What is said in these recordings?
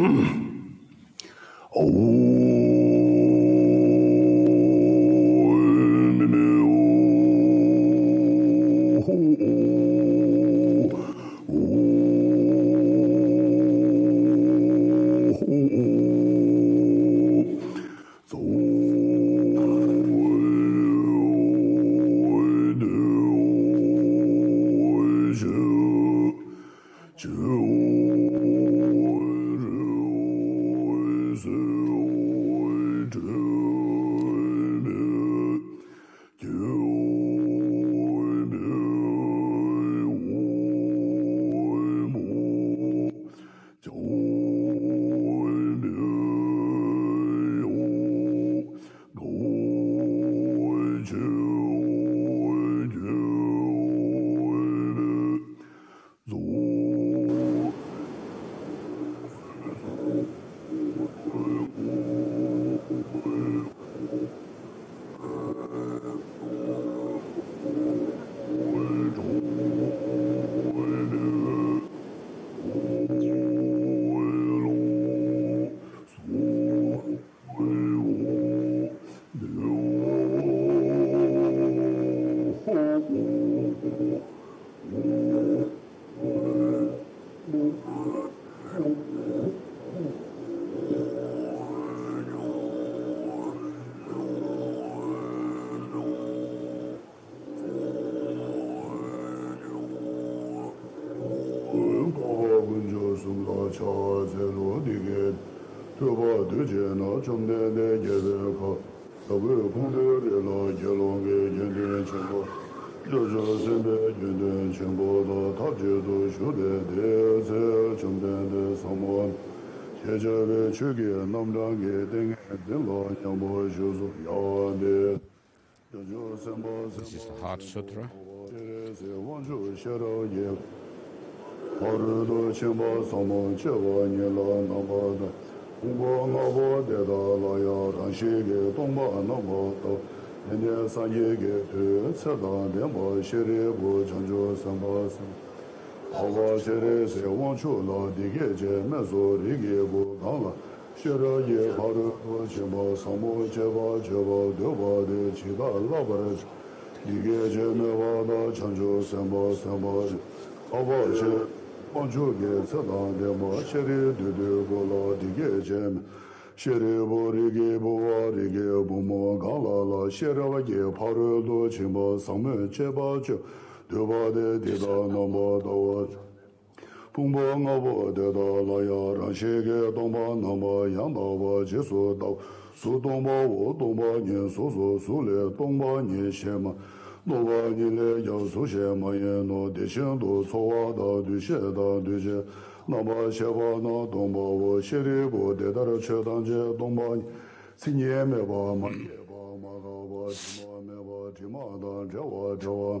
This sutra. Harudu chimba samu chewa nila namba da Ungo nabo deda laya ranshi ge tongba namba to Nene sanye ge tu tsada denba shiri bu chanchu samba sam Hawa shiri se wanchu la dige che mezo rigi bu kala Shira ye harudu chimba samu chewa chewa dewa de chida labar chewa Nige je me wada chanchu senpa senpa Aba je panchu ge tsadan dema Sheri dudu gola dige jem Sheri bo rige bo wa rige bo mo gala la Sheri wa ge paru do chimba samme cheba chu Duba de dida namba dawa Pungpa nga bo deda la ya ran shige tongpa namba yang dawa jesu dawa su tongpa wo tongpa nye su su su le tongpa nye she ma nongpa nye le ya su she ma ye no de shen do so wa da du she da du she namba she pa na tongpa wo she ri bo de dar che dan je tongpa nye. Si nye me pa ma ye pa ma ka pa ti ma me pa ti ma dan je wa je wa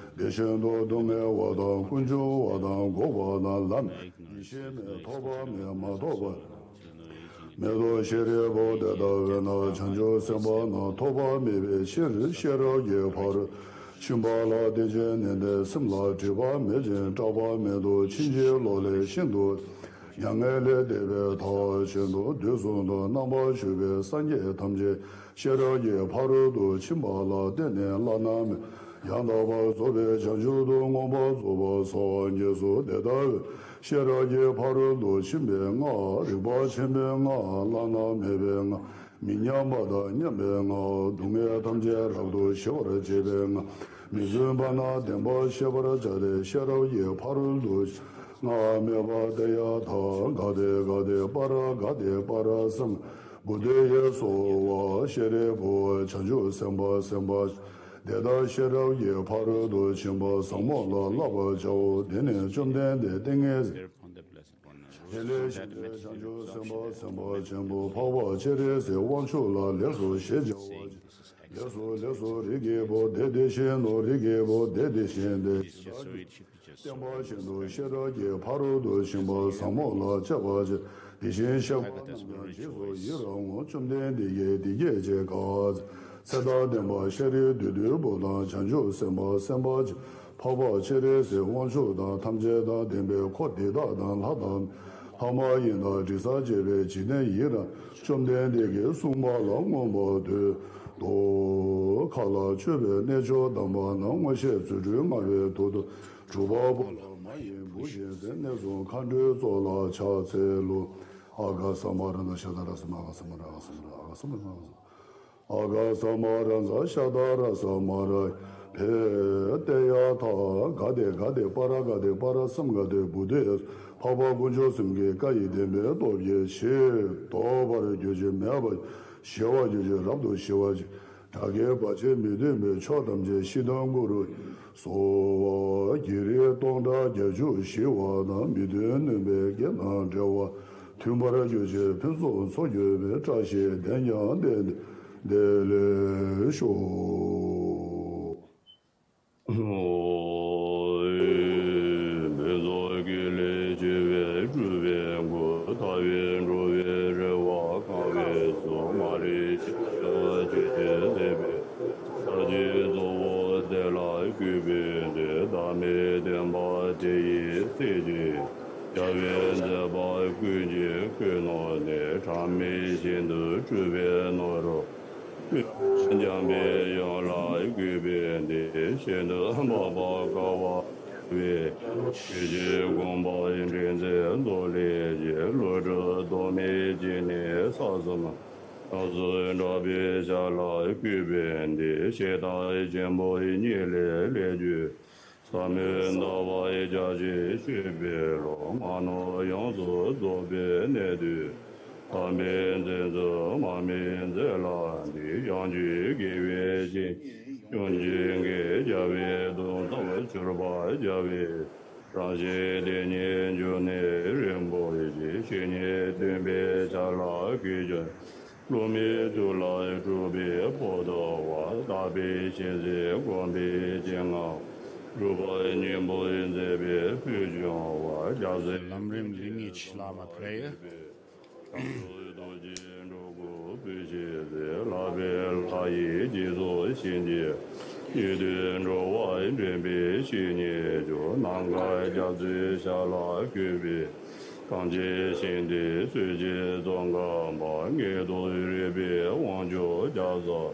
geshen do do me wa da kun ju wa da go wa da lam ni she me to ba me ma do ba me do she re bo de da we na chan jo se ba na to ba me be she ri she ro ge pa ru shun ba la de je ne de sim la ji ba me je ta ba me do chin je lo le shin do yang e le de be ta shin do de zo do na ba shu be san ge tam je she ro ge pa ru do chin ba la de ne la na me yandaba sobe chanchudu ngomba soba sawa nye su dedawe sheraje parudu shimbe nga riba shimbe nga lana mebe nga. Minyambada nyambe nga dunge tamche rabdu shivara chebe nga. Mizunbana denpa shivara chade sheraje parudu nga meba daya ta gade gade para gade para sam budeye sowa sherebu chanchu semba semba Deda shiraw ye paru du chimbo sangmo lo lobo chawu dine chumden de dinge zi. Hele shide chanchu sangmo sangmo chimbo pawa chere se wanchu la lesu she jawa. Lesu lesu rigi bo dede shen no rigi bo dede shen de. Tenpa chindu shiraw ye paru du chimbo sangmo la chawa je. Dishin shakwa nangyan jizo yirang chumden de ye dige je gazi. sada denpa sheri dudu bola chanchu senpa senpa chi paba cheri se huanchu da tamche da denpe koti da dan lada hama yin da risa jebe jine yira chomden deke sungpa la ngomba du do kala chebe necho damba na ngwashe zuru ngawe dodo chuba bola mayin bushin sen nezon kanchu zola cha se lo aga samarana shadarasama agasamara agasamara agasamara 아가 사마란자 샤다라 사마라 페데야 타 가데 가데 파라 가데 파라 섬가데 부데 파바 군조 섬게 까이데메 도비에 시 도바르 교제 메바 시와 교제 랍도 시와지 다게 바제 미데메 초담제 시동고로 소 기레 동다 제주 시와나 미데네메 게나저와 튜머라 교제 편소 소교베 자시 대냐데 de le sho xie da yi jian bo yi ni le le ju sa mi na wa yi jia ji xu bi lo ma no yang zu zu bi ne du ta mi zi zu ma mi zi la di yang ju ge we ji yung ji ge jia we dong zang we ju ba jia we rang ji de ni pe che ze guan pe che nga rupa nyen po yin ze pe pyo chung wa ja ze lamrim lingi chi lama prayer 강제 신대 수제 동거 뭐 예도 예배 원조 자서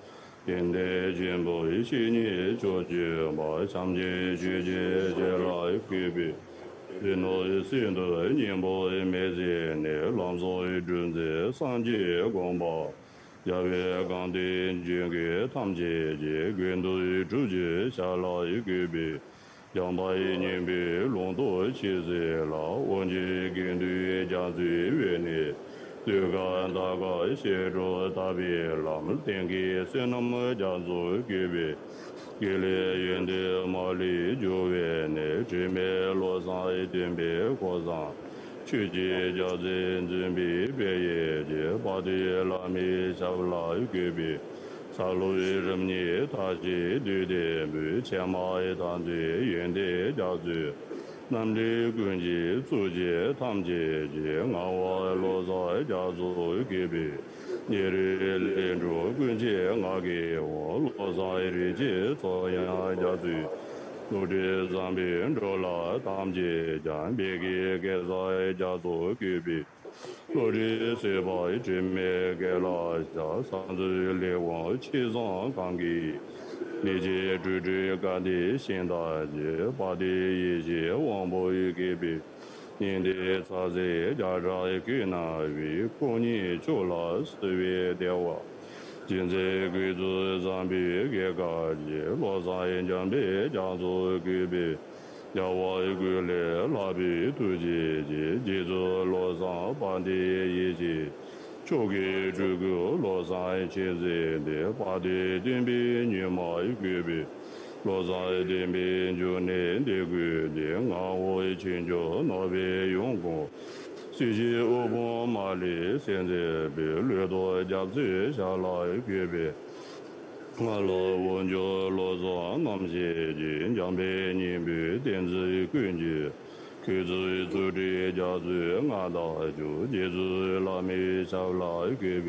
Kende jimbo ichi ni choji ma chamji chuji jela kubi. Rino isi e e ndo jimbo imezi e ni lamso junzi sanji gomba. Yawe gandin jingi tamji ji gundu chuji shala kubi. Yangba inimbi londo chizi la wanji gundu jazi weni. Duga daga ishe zho tabi lam tengi senam janzo gyubi Gili yundi mali juwe ne chime lo san itinbi ko san Chuji jazin zinbi beye je pati lami shabla gyubi Salu irimni taji dudi mu chema itanzi yundi jazu namde gunji zuje tamje je ngawa loza ja zo gebe nyeri lenjo gunji ngage wo loza ri je zo ya ja zu node zambe ndola tamje jan bege ge zo ja zo gebe lori se ba je me ge la ja san zu le wo chi zang gang leje zhuzhe gade xin daje bade yeje wangbo yegebe ninde caze jaja yegu navi kuni chola sive dewa jinze guzu zambi ge gaje loza yenjambe jazu gube yawa yegu le labi tuje je jezu loza bande yeje 조게 주고 로자에 제제데 바데 딘비 니마이 괴비 로자에 딘비 주네 데괴데 나오의 진조 노베 용고 수지 오보 마리 센데 베르도 자즈 샤라이 괴비 ngalo wonjo lozo namje ji jambe ni bi denzi kunji 王八鱼给别， 念的差在家长一个那位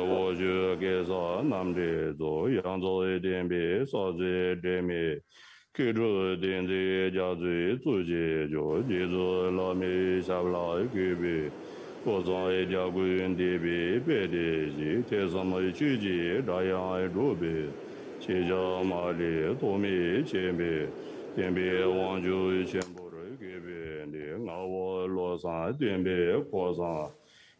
过年做了四月电话。现在贵族上边给个的，罗上演讲别讲做个别，要我一个来那边突击的，接着罗上本地业绩。就给这个罗上现在的把的准备你妈一个别。罗上的边就年的个的，俺我一请教那边用功。最 san duen be po san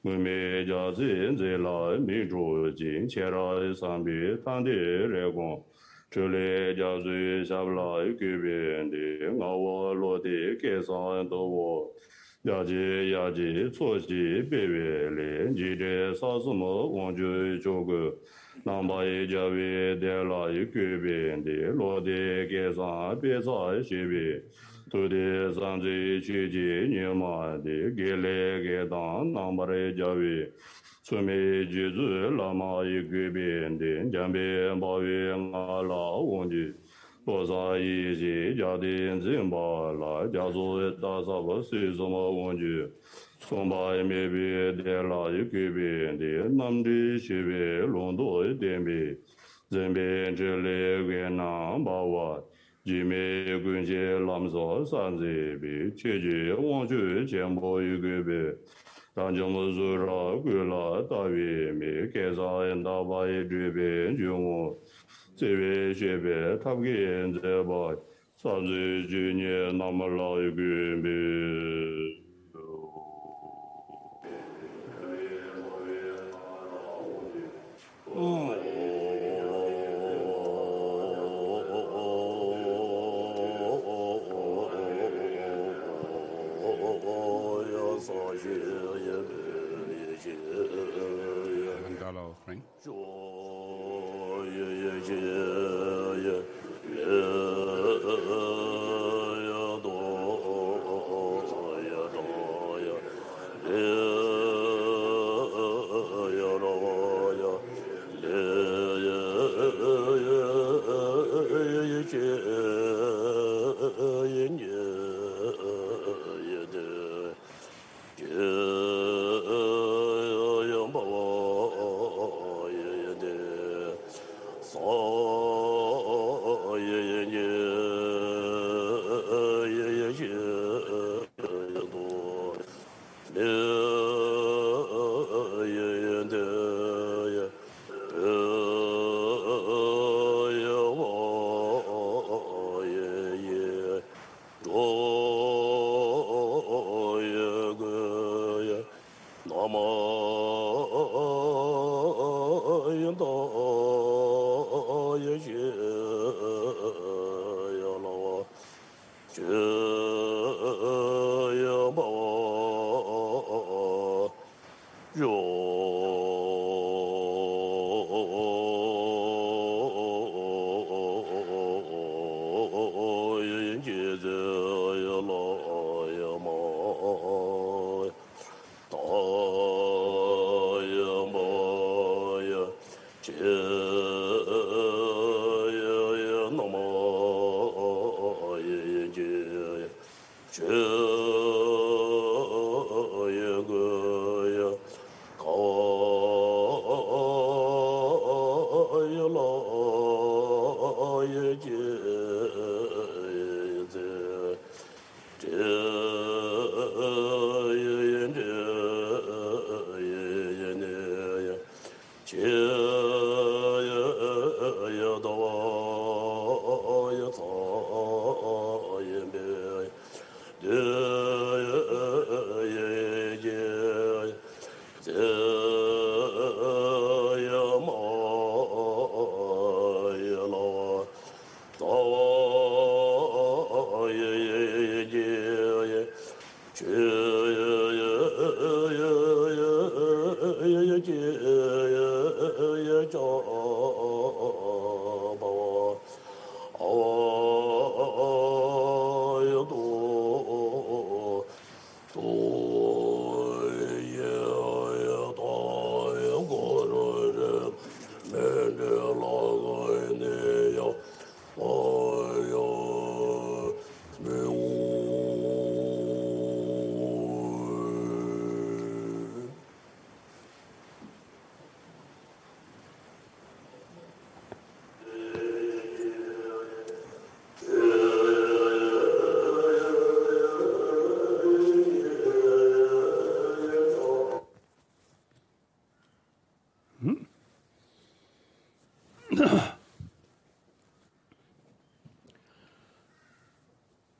mu me ja zin zi la mi zhu jin che ra san bi tan de re gong chu le ja zui sha la ge bian de nga wo lo de ge san do wo ya ji ya ji cuo ji bei wei le ji de sa su mo wang ju zhou ge nang ba ye jia wei de la ge bian de lo de ge san bei zai xie bei Turi zanzi chi chi nyima di gele ge dan nambare jawi Tsumi ji zu lama yi gubi di jambi mbawi nga la wundi Boza yi ji jadi zimba la jazu da sabu si zuma wundi Tsumba yi mebi de la yi gubi di namdi shibi lundu yi dembi Zimbi zhili gwe namba wati jime gunje lamzo sanze bi cheje wangju chenpo yugwe bi danjamu zura gula tawi mi kesa enda bayi jube jungu zewe shebe tabge enze bayi sanze junye namala yugwe bi Oh. $7 offering.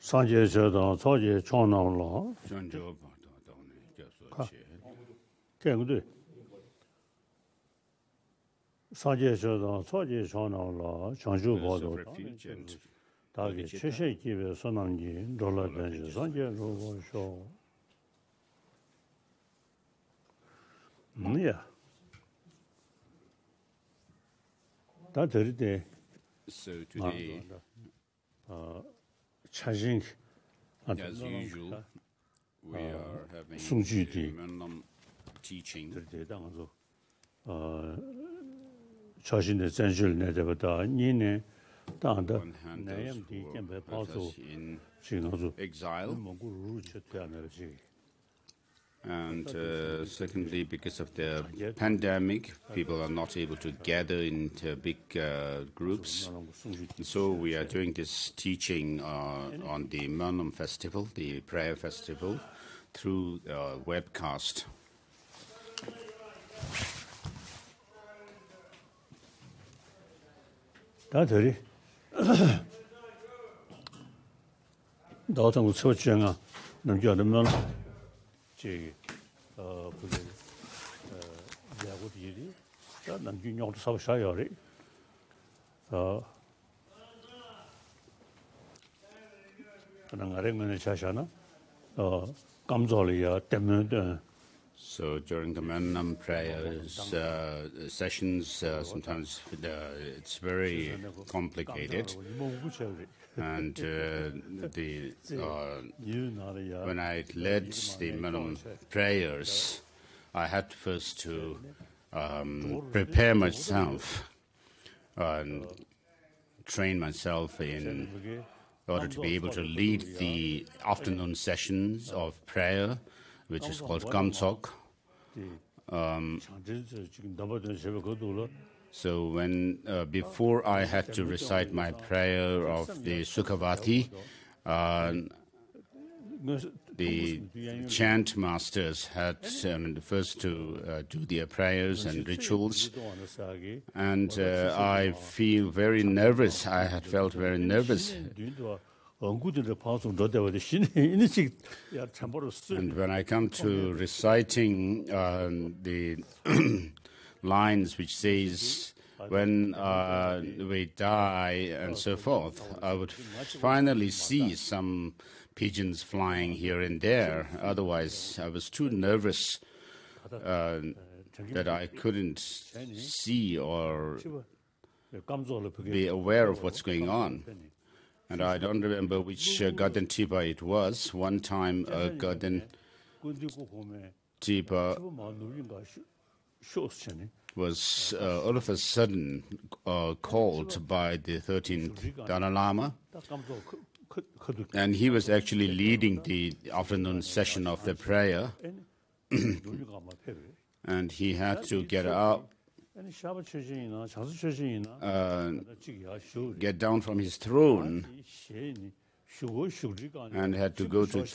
sanje 저도 저제 총나올로 전조 봐도 돈이 계속 시 개구들 sanje 저도 저제 총나올로 전주 봐도 다게 최신 기회 선언기 돌아 된지 sanje 로고 쇼 뭐야 다 들을 때 so today uh charging as usual we ah, are having sungji teaching. De dang zo. Ah, uh charging de zenjul ne de da. Ni ne da da ne yam di ken be pa zo. chi no zo. exile. Mo gu ru che ta na ji. And uh, secondly, because of the pandemic, people are not able to gather in big uh, groups. So we are doing this teaching uh, on the Monlam festival, the prayer festival, through uh, webcast. That's it. 도 처증아 남겨놓으면 제 어, 그게 어, 야구 뒤리 자 남균용도 사셔야리 어 그냥 아래면에 자샤나 어 감절이야 때문에 So during the Mernam prayers uh, sessions, uh, sometimes uh, it's very complicated, 뭐구셔리 and uh, the uh, when I led the Monlam prayers, I had first to um, prepare myself and train myself in order to be able to lead the afternoon sessions of prayer, which is called Gamsok. Um, so when uh, before I had to recite my prayer of the Sukhavati, uh, the chant masters had um, first to uh, do their prayers and rituals, and uh, I feel very nervous. I had felt very nervous. And when I come to reciting um, the lines which says when uh, we die and so forth. I would finally see some pigeons flying here and there. Otherwise, I was too nervous uh, that I couldn't see or be aware of what's going on. And I don't remember which uh, Ganden Tripa it was. One time, a Ganden Tripa was uh, all of a sudden uh, called by the 13th Dalai Lama. And he was actually leading the afternoon session of the prayer. and he had to get up, uh, get down from his throne, and had to go to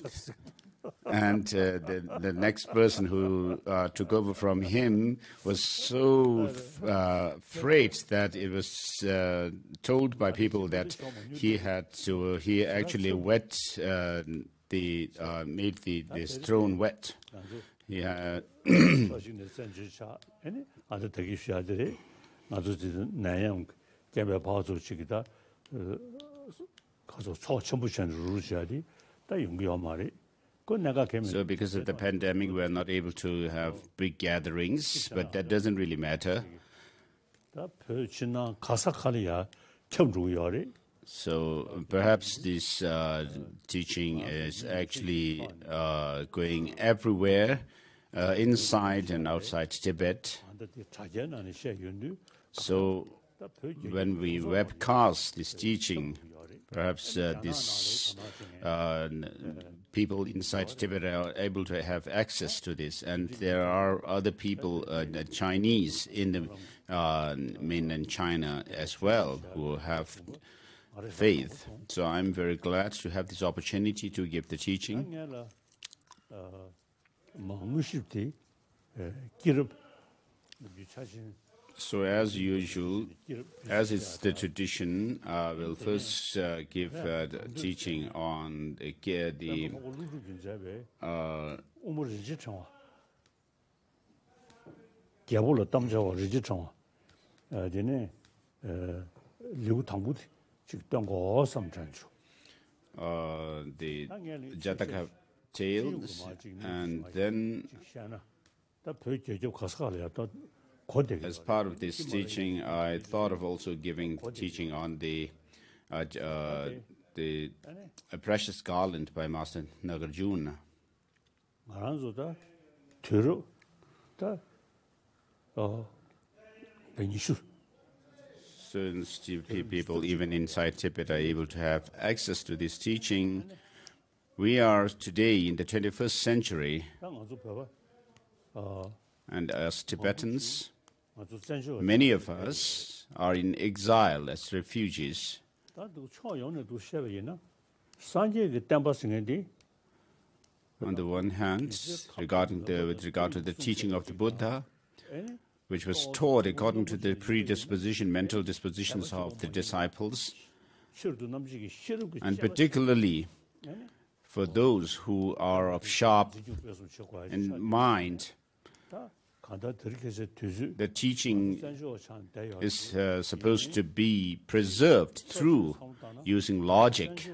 And uh, the the next person who uh, took over from him was so uh, afraid that it was uh, told by people that he had to. He actually wet uh, the uh, made the this throne wet. He had 자신의 센지차 아니 아주 되게 쉬하더래. 아주 지금 나양 개별 봐서 지기다. 어 가서 초 전부 전 루시아디 다 연구야 말이. So, because of the pandemic, we are not able to have big gatherings, but that doesn't really matter. So perhaps this uh, teaching is actually uh, going everywhere, uh, inside and outside Tibet. So when we webcast this teaching, perhaps uh, this uh, people inside Tibet are able to have access to this, and there are other people, uh, the Chinese in the uh, mainland China as well, who have faith. So I'm very glad to have this opportunity to give the teaching. So as usual, as it's the tradition, I will first uh, give uh, the teaching on the, uh, the uh, gyabula tamchawa riji changwa dine liu tangbu chik tanggo osam chanchu. The Jataka tales and then... Da pyo gyegyab khasqa alaya, As part of this teaching, I thought of also giving teaching on the uh, uh, the A Precious Garland by Master Nagarjuna. Since people, even inside Tibet, are able to have access to this teaching, we are today in the 21st century, and as Tibetans, Many of us are in exile as refugees. On the one hand, regarding the, with regard to the teaching of the Buddha, which was taught according to the predisposition, mental dispositions of the disciples, and particularly for those who are of sharp in mind, the teaching is uh, supposed to be preserved through using logic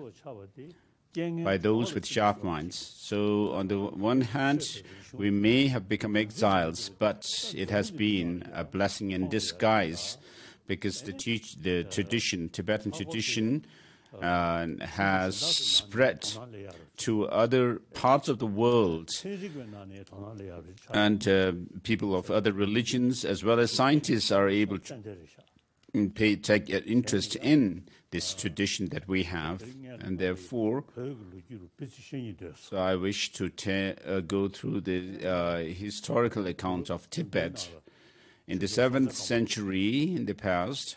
by those with sharp minds. So, on the one hand, we may have become exiles, but it has been a blessing in disguise because the, teach, the tradition, Tibetan tradition, and has spread to other parts of the world and uh, people of other religions as well as scientists are able to pay, take interest in this tradition that we have, and therefore, so I wish to uh, go through the uh, historical account of Tibet in the seventh century in the past.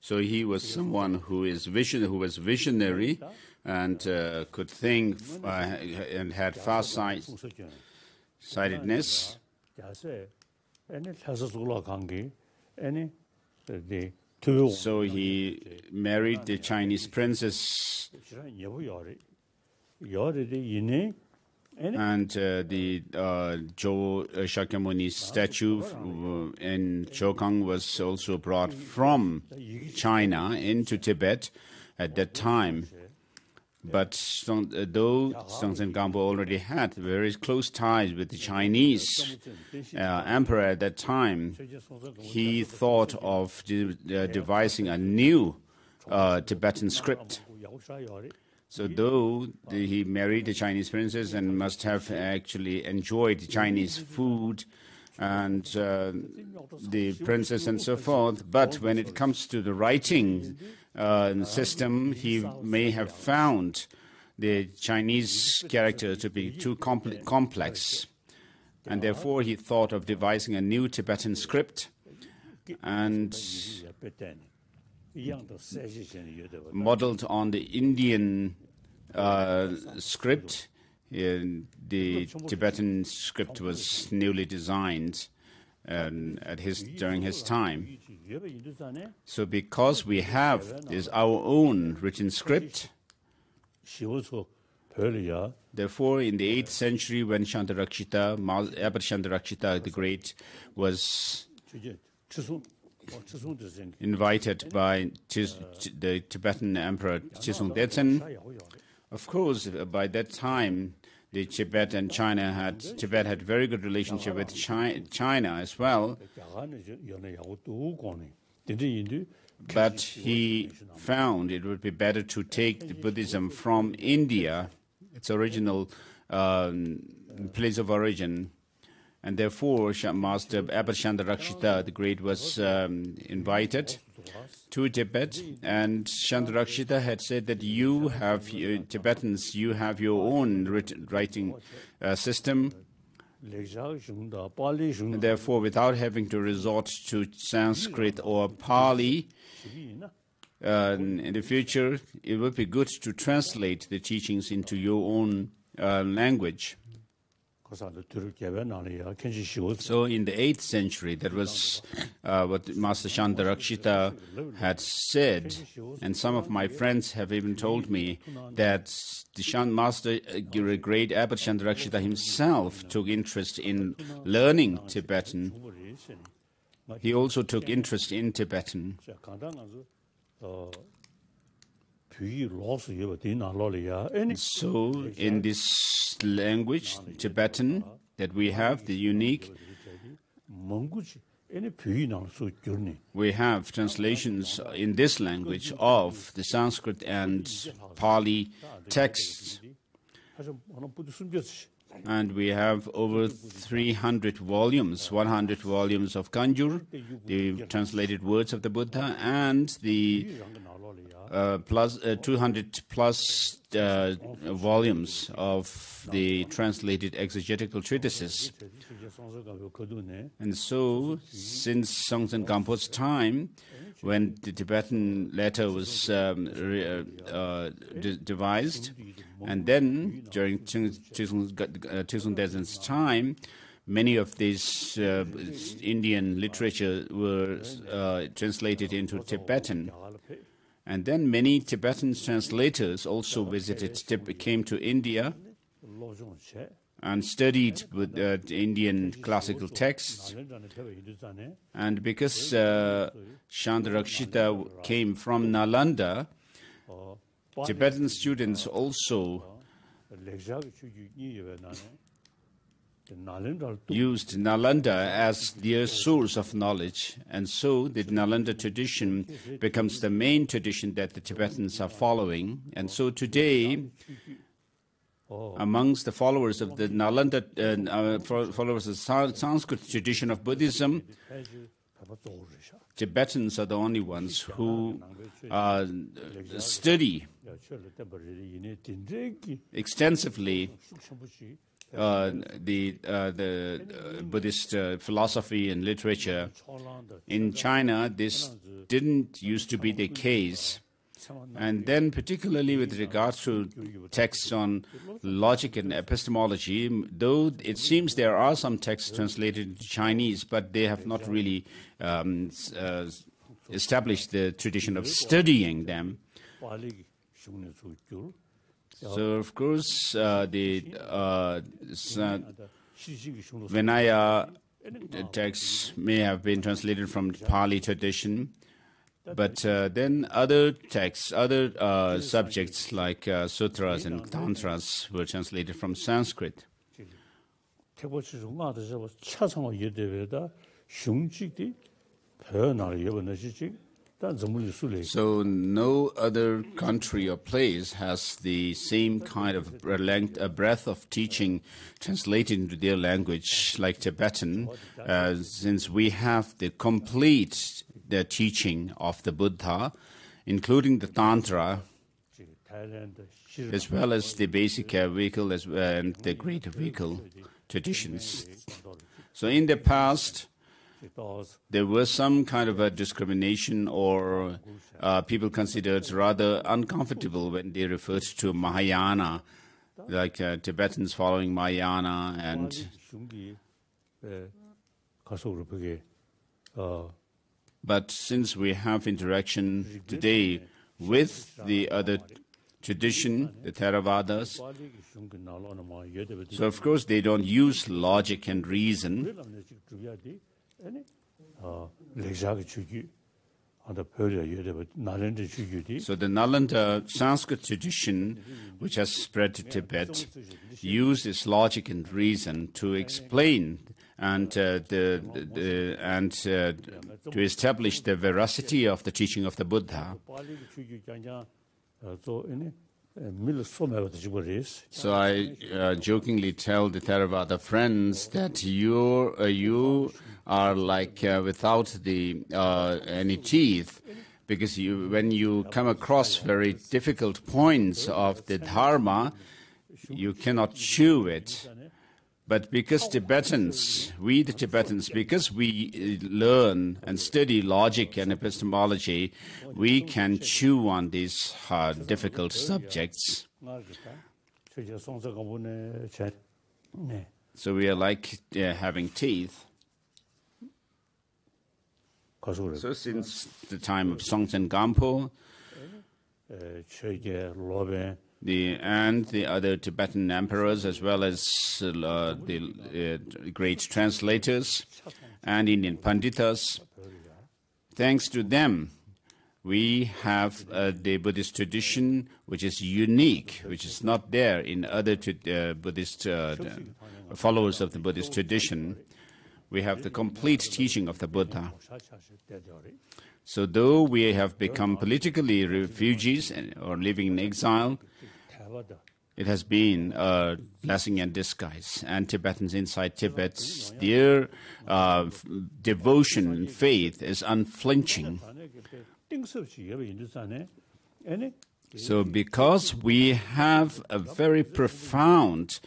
So he was someone who is vision, who was visionary, and uh, could think uh, and had far sight, sightedness. So he married the Chinese princess and uh, the uh, Jowo uh, Shakyamuni statue uh, in Jokhang was also brought from China into Tibet at that time. But uh, though Songtsen Gampo already had very close ties with the Chinese uh, emperor at that time, he thought of de devising a new Tibetan script. So though the, he married a Chinese princess and must have actually enjoyed Chinese food and uh, the princess and so forth, but when it comes to the writing uh, system, he may have found the Chinese character to be too compl complex. And therefore, he thought of devising a new Tibetan script and modeled on the Indian uh, script. the Tibetan script was newly designed um, at his during his time. So, because we have is our own written script. Therefore, in the 8th century, when Shantarakshita, Abbot Shantarakshita the Great, was invited by the Tibetan Emperor Trisong Detsen, of course, by that time, the Tibet and China had Tibet had very good relationship with China as well. But he found it would be better to take the Buddhism from India, its original um, place of origin, and therefore Master Abbot Shantarakshita the Great was um, invited to Tibet, and Shantarakshita had said that you have, uh, Tibetans, you have your own writing uh, system. Therefore, without having to resort to Sanskrit or Pali, uh, in the future, it would be good to translate the teachings into your own uh, language. So, in the 8th century, that was uh, what Master Shantarakshita had said, and some of my friends have even told me that the Shan Master uh, Great Abbot Shantarakshita himself took interest in learning Tibetan. He also took interest in Tibetan. So, in this language, Tibetan, that we have, the unique, we have translations in this language of the Sanskrit and Pali texts. And we have over 300 volumes, 100 volumes of Kanjur, the translated words of the Buddha, and the uh, plus, uh, 200 plus uh, volumes of the translated exegetical treatises. And so, since Songtsen Gampo's time, when the Tibetan letter was um, re, de devised, and then during Trisong Detsen's time, many of these uh, Indian literature were uh, translated into Tibetan. And then many Tibetan translators also visited came to India and studied with uh, Indian classical texts. And because uh, Shantarakshita came from Nalanda, Tibetan students also used Nalanda as their source of knowledge, and so the Nalanda tradition becomes the main tradition that the Tibetans are following. And so today, amongst the followers of the Nalanda, uh, uh followers of the Sanskrit tradition of Buddhism, Tibetans are the only ones who uh, study extensively uh, the, uh, the uh, Buddhist uh, philosophy and literature. In China, this didn't used to be the case. And then, particularly with regards to texts on logic and epistemology, though it seems there are some texts translated into Chinese, but they have not really um, uh, established the tradition of studying them. So, of course, uh, the uh, Vinaya uh, text may have been translated from Pali tradition, but uh, then other texts, other uh, subjects like uh, sutras and tantras were translated from Sanskrit. So, no other country or place has the same kind of length, a breadth of teaching translated into their language like Tibetan, uh, since we have the complete the teaching of the Buddha, including the Tantra, as well as the basic vehicle as, and the great vehicle traditions. So, in the past, there was some kind of a discrimination or uh, people considered rather uncomfortable when they referred to Mahayana, like uh, Tibetans following Mahayana and. But since we have interaction today with the other tradition, the Theravadas. So, of course, they don't use logic and reason. 그러면 지금 주야디 아니 어 렉샤가 주기 아다 별이야 예대회 나렌데 주기디 So the Nalanda Sanskrit tradition, which has spread to Tibet, uses logic and reason to explain and uh, the, the, the and uh, to establish the veracity of the teaching of the Buddha. So I uh, jokingly tell the Theravada friends that you uh, you are like uh, without the uh, any teeth, because you when you come across very difficult points of the dharma, you cannot chew it. But because Tibetans, we the Tibetans, because we uh, learn and study logic and epistemology, we can chew on these hard, difficult subjects. So we are like uh, having teeth. So since the time of Songtsen Gampo, uh, the and the other Tibetan emperors, as well as uh, the uh, great translators and Indian panditas. Thanks to them, we have uh, the Buddhist tradition, which is unique, which is not there in other uh, Buddhist uh, followers of the Buddhist tradition. We have the complete teaching of the Buddha. So, though we have become politically refugees or living in exile, it has been a blessing in disguise. Uh, and Tibetans inside Tibet, their uh, devotion, faith is unflinching. So, because we have a very profound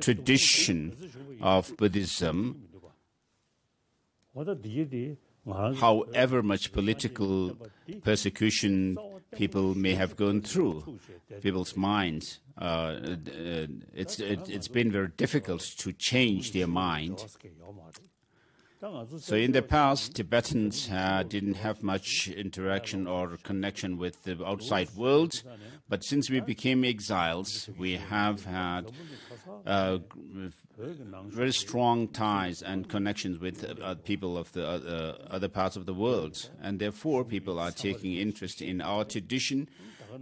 tradition of Buddhism, however much political persecution people may have gone through, people's minds. Uh, uh it's, it's been very difficult to change their mind. So in the past, Tibetans uh, didn't have much interaction or connection with the outside world, but since we became exiles, we have had uh, very strong ties and connections with uh, people of the uh, uh, other parts of the world. And therefore, people are taking interest in our tradition,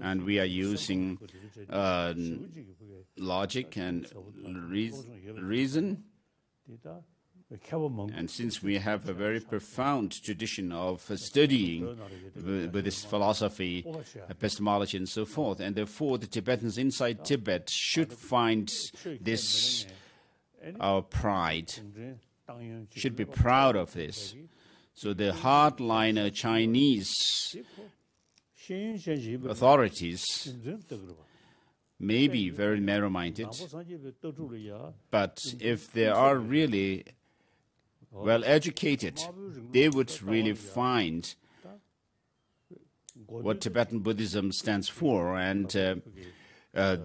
and we are using uh, logic and re reason. And since we have a very profound tradition of studying Buddhist philosophy, epistemology, and so forth, and therefore the Tibetans inside Tibet should find this our pride should be proud of this. So the hardliner Chinese authorities may be very narrow minded, but if they are really well educated, they would really find what Tibetan Buddhism stands for. And uh, uh,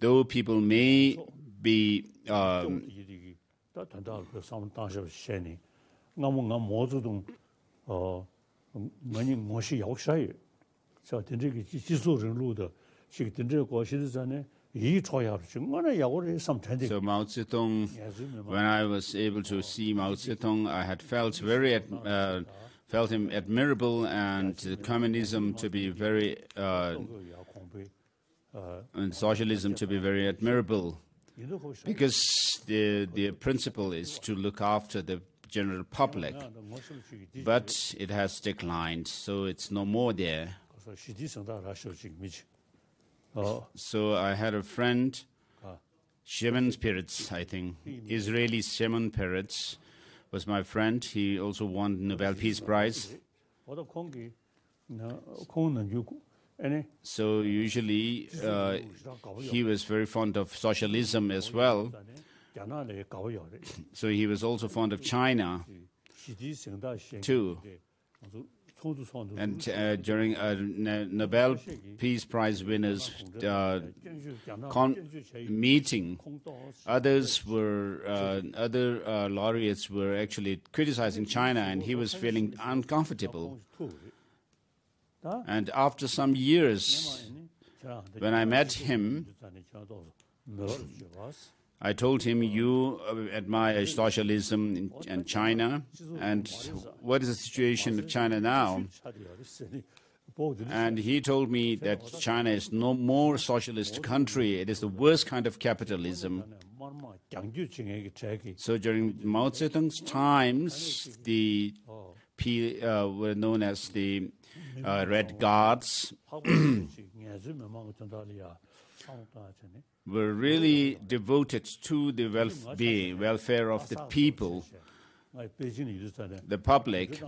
though people may be 아 이리기 다 단다 그 사람 당시 셰니 나무가 모두도 어 많이 멋이 역사에. 저 된지기 지소를 로도 지금 된지 거시도 전에 이 초야 증거는 야고를 삼 텐데 So Mao Zedong when I was able to see Mao Zedong I had felt very at, uh, felt him admirable and uh, communism to be very uh, and socialism to be very admirable. because the, the principle is to look after the general public, but it has declined, so it's no more there. So I had a friend, Shimon Peres, I think, Israeli Shimon Peres was my friend. He also won Nobel Peace Prize. So usually uh, he was very fond of socialism as well. so he was also fond of China too. And uh, during uh, a Nobel Peace Prize winners uh, meeting, others were uh, other uh, laureates were actually criticizing China, and he was feeling uncomfortable. And after some years, when I met him, I told him, "You admire socialism in, in China, and what is the situation of China now?" And he told me that China is no more socialist country; it is the worst kind of capitalism. So during Mao Zedong's times, the P, uh, were known as the uh, Red Guards were really devoted to the well-being, welfare of the people, the public.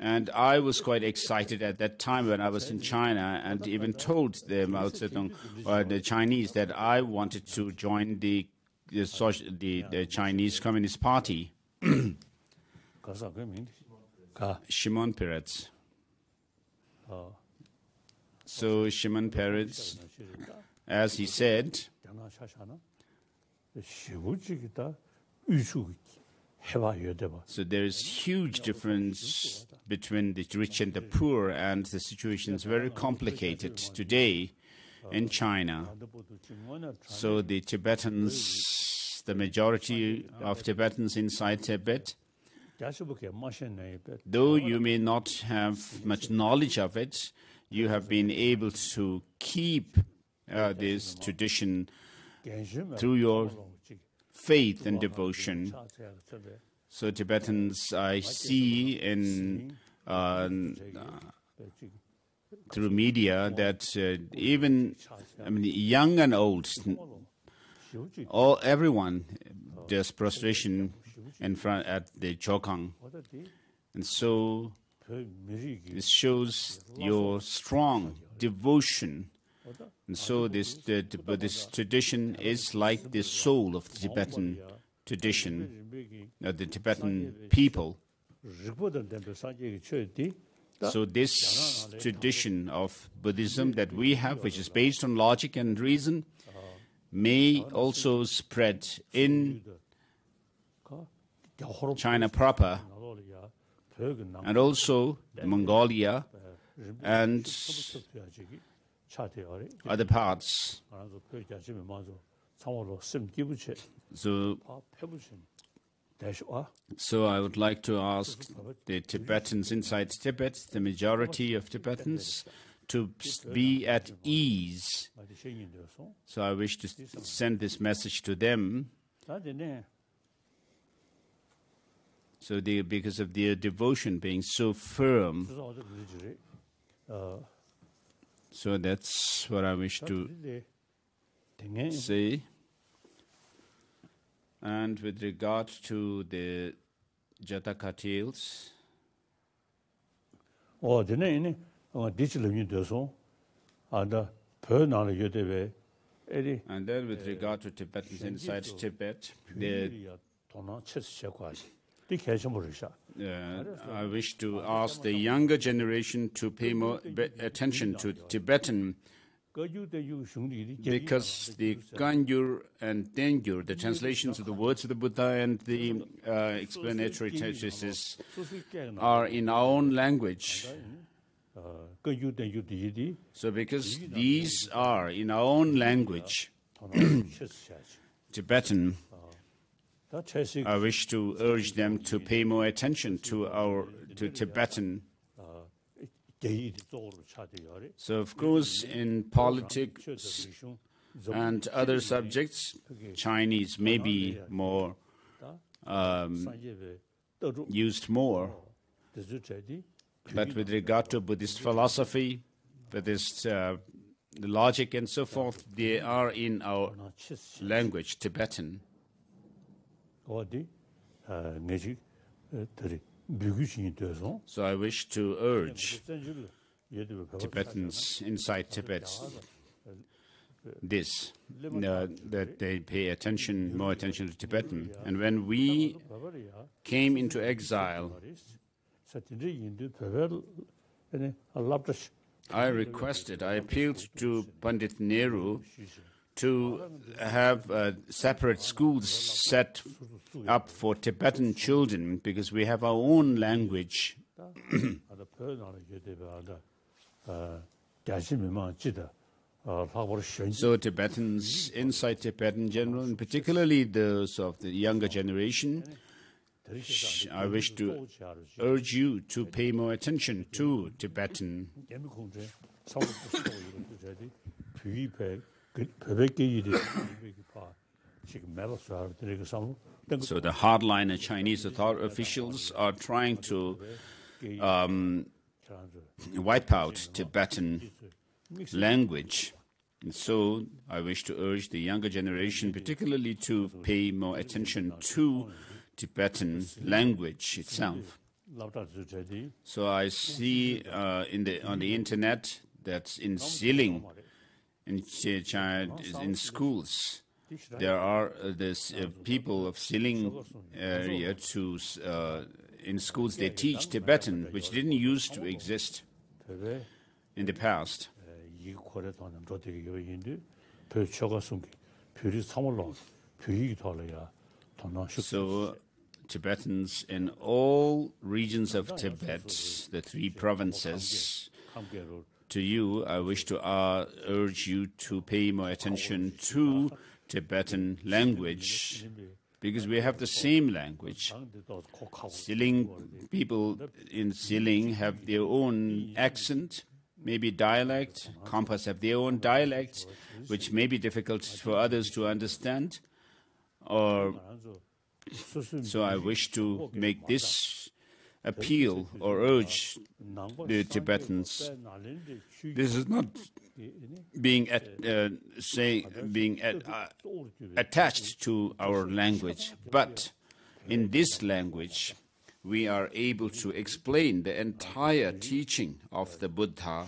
And I was quite excited at that time when I was in China and even told the Mao Zedong or the Chinese that I wanted to join the, the, the, the Chinese Communist Party. Shimon Peres. So Shimon Peres, as he said, so there is huge difference between the rich and the poor, and the situation is very complicated today in China. So the Tibetans, the majority of Tibetans inside Tibet, though you may not have much knowledge of it, you have been able to keep uh, this tradition through your faith and devotion. So Tibetans, I see in uh, through media that uh, even I mean young and old, all everyone does prostration in front at the Jokhang, and so this shows your strong devotion. And so this the, this tradition is like the soul of the Tibetan tradition, uh, the Tibetan people. So this tradition of Buddhism that we have, which is based on logic and reason, may also spread in China proper and also Mongolia and other parts. So, so I would like to ask the Tibetans inside Tibet, the majority of Tibetans, to be at ease. So I wish to send this message to them. So they, because of their devotion being so firm, so that's what I wish to say. And with regard to the Jatakatils, 어, 되네, 이네. 어, 디지털이 돼서 아다 변화를 여대에 에리 and then with regard to Tibetans inside Tibet, the, 도나 체스셔과지. 디 계셔버리셔. I wish to ask the younger generation to pay more attention to Tibetan because the Kangyur and Tengyur, the translations of the words of the Buddha and the uh, explanatory treatises, are in our own language. So, because these are in our own language, Tibetan, I wish to urge them to pay more attention to our to Tibetan. So, of course, in politics and other subjects, Chinese may be more um, used more. But with regard to Buddhist philosophy, Buddhist uh, logic, and so forth, they are in our language, Tibetan. 어디 어 내지 들이 미국인이 돼서 So I wish to urge 센줄 예도 Tibetans inside Tibet this, uh, that they pay attention, more attention to Tibetan. And when we 바바리아 came into exile, 사진들 인도 베벨 에네 알랍다시 I requested, I appealed to Pandit Nehru to have uh, separate schools set up for Tibetan children because we have our own language. so Tibetans inside Tibetan general, and particularly those of the younger generation, I wish to urge you to pay more attention to Tibetan. So the hardliner Chinese officials are trying to um, wipe out Tibetan language. And so I wish to urge the younger generation, particularly, to pay more attention to Tibetan language itself. So I see uh, in the, on the internet that in Siling, in in schools. There are uh, this uh, people of Siling area uh, to in schools they teach Tibetan, which didn't used to exist in the past. So Tibetans in all regions of Tibet, the three provinces, to you, I wish to uh, urge you to pay more attention to Tibetan language because we have the same language. Siling people in Siling have their own accent, maybe dialect. Khampas have their own dialect, which may be difficult for others to understand. Or so I wish to make this appeal or urge the Tibetans. This is not being at, uh, say being at, uh, attached to our language, but in this language we are able to explain the entire teaching of the Buddha.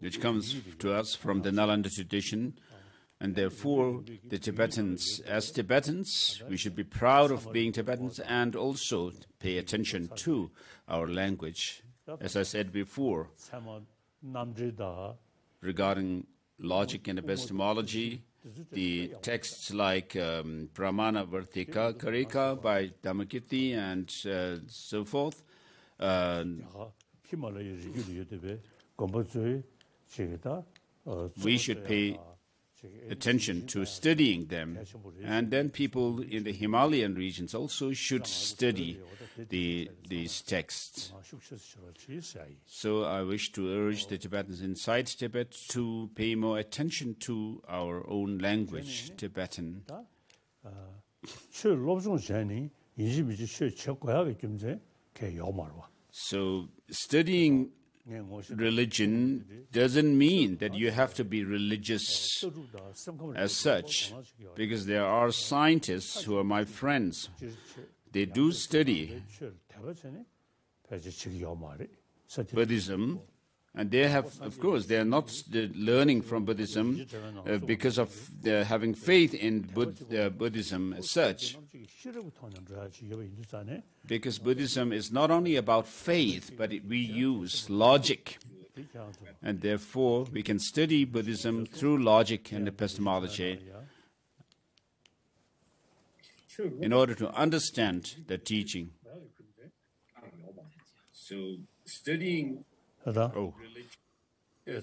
Which comes to us from the Nalanda tradition and therefore, the Tibetans, as Tibetans, we should be proud of being Tibetans and also pay attention to our language. As I said before, regarding logic and epistemology, the texts like um, Pramana Vartika Karika by Dharmakirti and uh, so forth. Uh, we should pay attention to studying them. And then people in the Himalayan regions also should study the, these texts. So I wish to urge the Tibetans inside Tibet to pay more attention to our own language, Tibetan. So studying religion doesn't mean that you have to be religious as such, because there are scientists who are my friends. They do study Buddhism and they have, of course, they are not learning from Buddhism uh, because of their having faith in Bud uh, Buddhism as such. Because Buddhism is not only about faith, but it, we use logic. And therefore, we can study Buddhism through logic and epistemology in order to understand the teaching. So, studying 다 oh,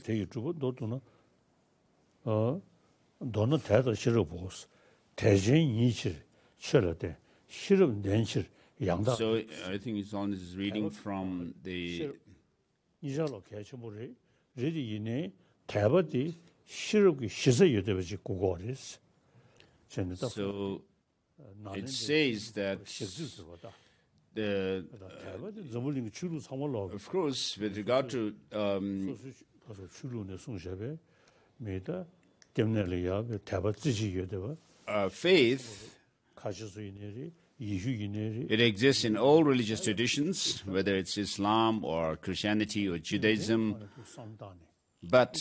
되게 주고 너도는 어 너는 대도 싫어 보고서 대전 인실 싫어대 싫어 nen실 양다 so I think it's on is reading from the 이자로 개체물이 레디 이네 대바디 싫어기 시서 여대버지 고고리스 전에다 so it says that 식주들보다 uh, of course, with regard to um, uh, faith, it exists in all religious traditions, whether it's Islam or Christianity or Judaism. But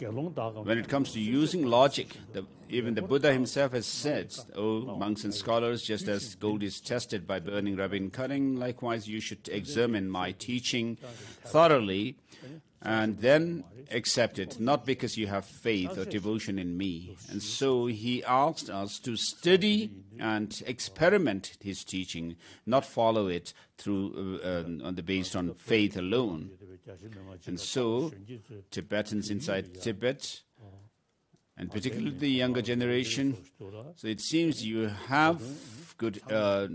when it comes to using logic, the, even the Buddha himself has said, oh, monks and scholars, just as gold is tested by burning rubbing, and cutting, likewise you should examine my teaching thoroughly and then accept it, not because you have faith or devotion in me. And so he asked us to study and experiment his teaching, not follow it through uh, uh, on the, based on faith alone. And so Tibetans inside Tibet, and particularly the younger generation, so it seems you have good, uh,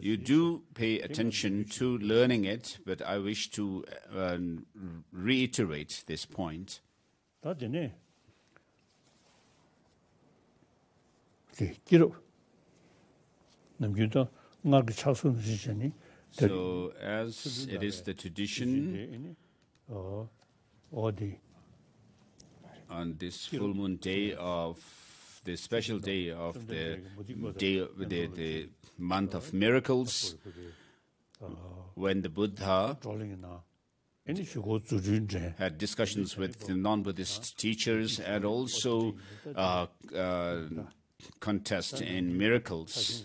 you do pay attention to learning it, but I wish to uh, reiterate this point. So, as it is the tradition, on this full moon day of the special day of the day of the, the month of miracles, when the Buddha had discussions with non-Buddhist teachers and also uh, uh, contest in miracles.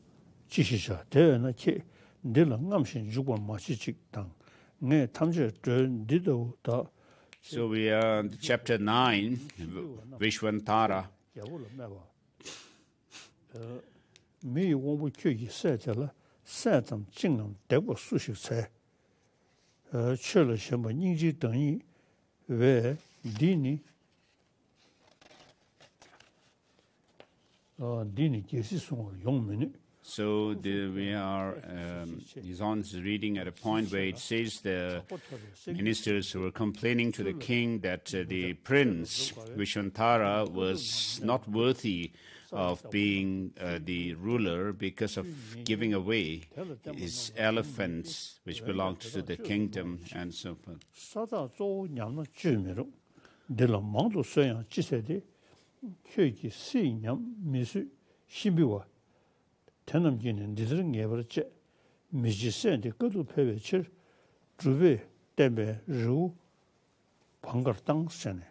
지시셔 대나 키 늘라 남신 주고 마시직 당네 탐제 드디도 다 So we are in chapter 9 Vishwantara mi wongbu kyo yi sa jala sa tam jingnam debo su shik chay che la shenpa nyingji danyi we dini dini gesi sungo yong mini So the, we are um, Nizan's reading at a point where it says the ministers were complaining to the king that uh, the prince Vishvantara was not worthy of being uh, the ruler because of giving away his elephants which belonged to the kingdom and so forth. tenomgini nidhir ngebarchi mijisayandi gado pewe chir dhruvi tenbe ryu bangar tang sani.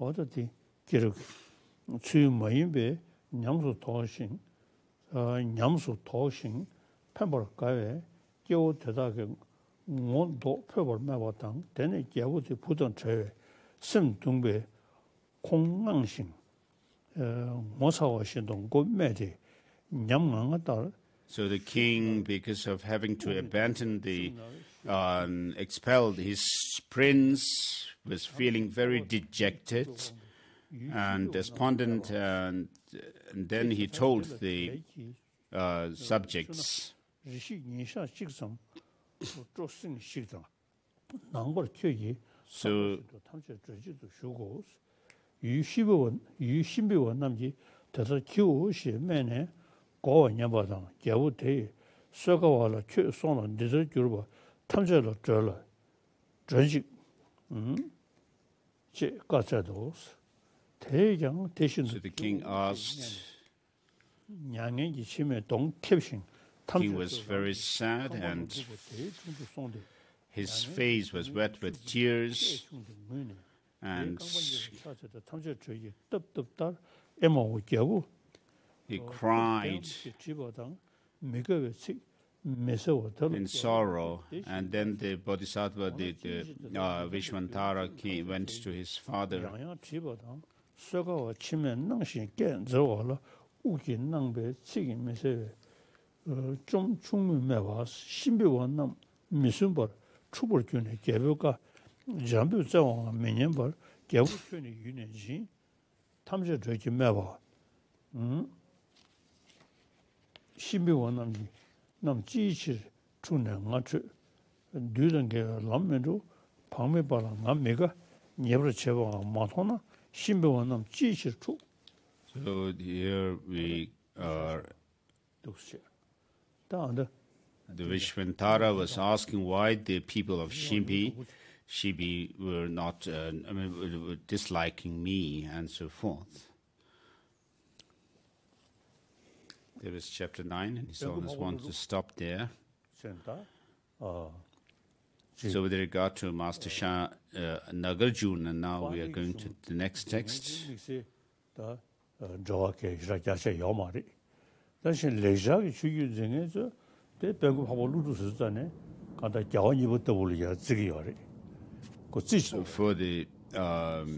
Oda di girig tsuyu mayinbe nyamsu toshin, nyamsu toshin penpar gawe gyawu tedagi ngon do pebar mewa tang teni gyawu di pudan chawe sim dungbe kongang shing, ngosawa shindong go me di So the king, because of having to abandon the um, expelled his prince, was feeling very dejected and despondent, and, and then he told the uh, subjects. So 고 유시비원 유신비원 남지 대서 교시 매네 고원녀바당 개우대 서가와라 최송은 늦어 줄바 탐제로 절러 전식 음제 가자도 대장 대신 so the king asked, 양행이 심해 동캡신 king was very sad and his face was wet with tears and he cried 집어당 메가베 메서워터 in sorrow. And then the bodhisattva, the, the uh, Vishwantara, came, went to his father 양양 집어당 서가와 치면 낭신 깬저와라 우기 낭베 치기 메세 어좀 충분 매와 신비원남 미순벌 추벌균의 개별과 잠비 자와 매년벌 개별균의 유년지 탐제 저기 매와 음 shimbiwa namni nam chi ichir nga chu dhūdan ge lam mendo pangme pala nga mega nyebra chewa nga mato na shimbiwa nam chi chu. So here we are... The Vishvantara was asking why the people of Shimbi, Shibi were not, uh, I mean, disliking me and so forth. There is chapter 9, and his owners want to stop there. So, with regard to Master Shah uh, Nagarjuna, now we are going to the next text. So for the um,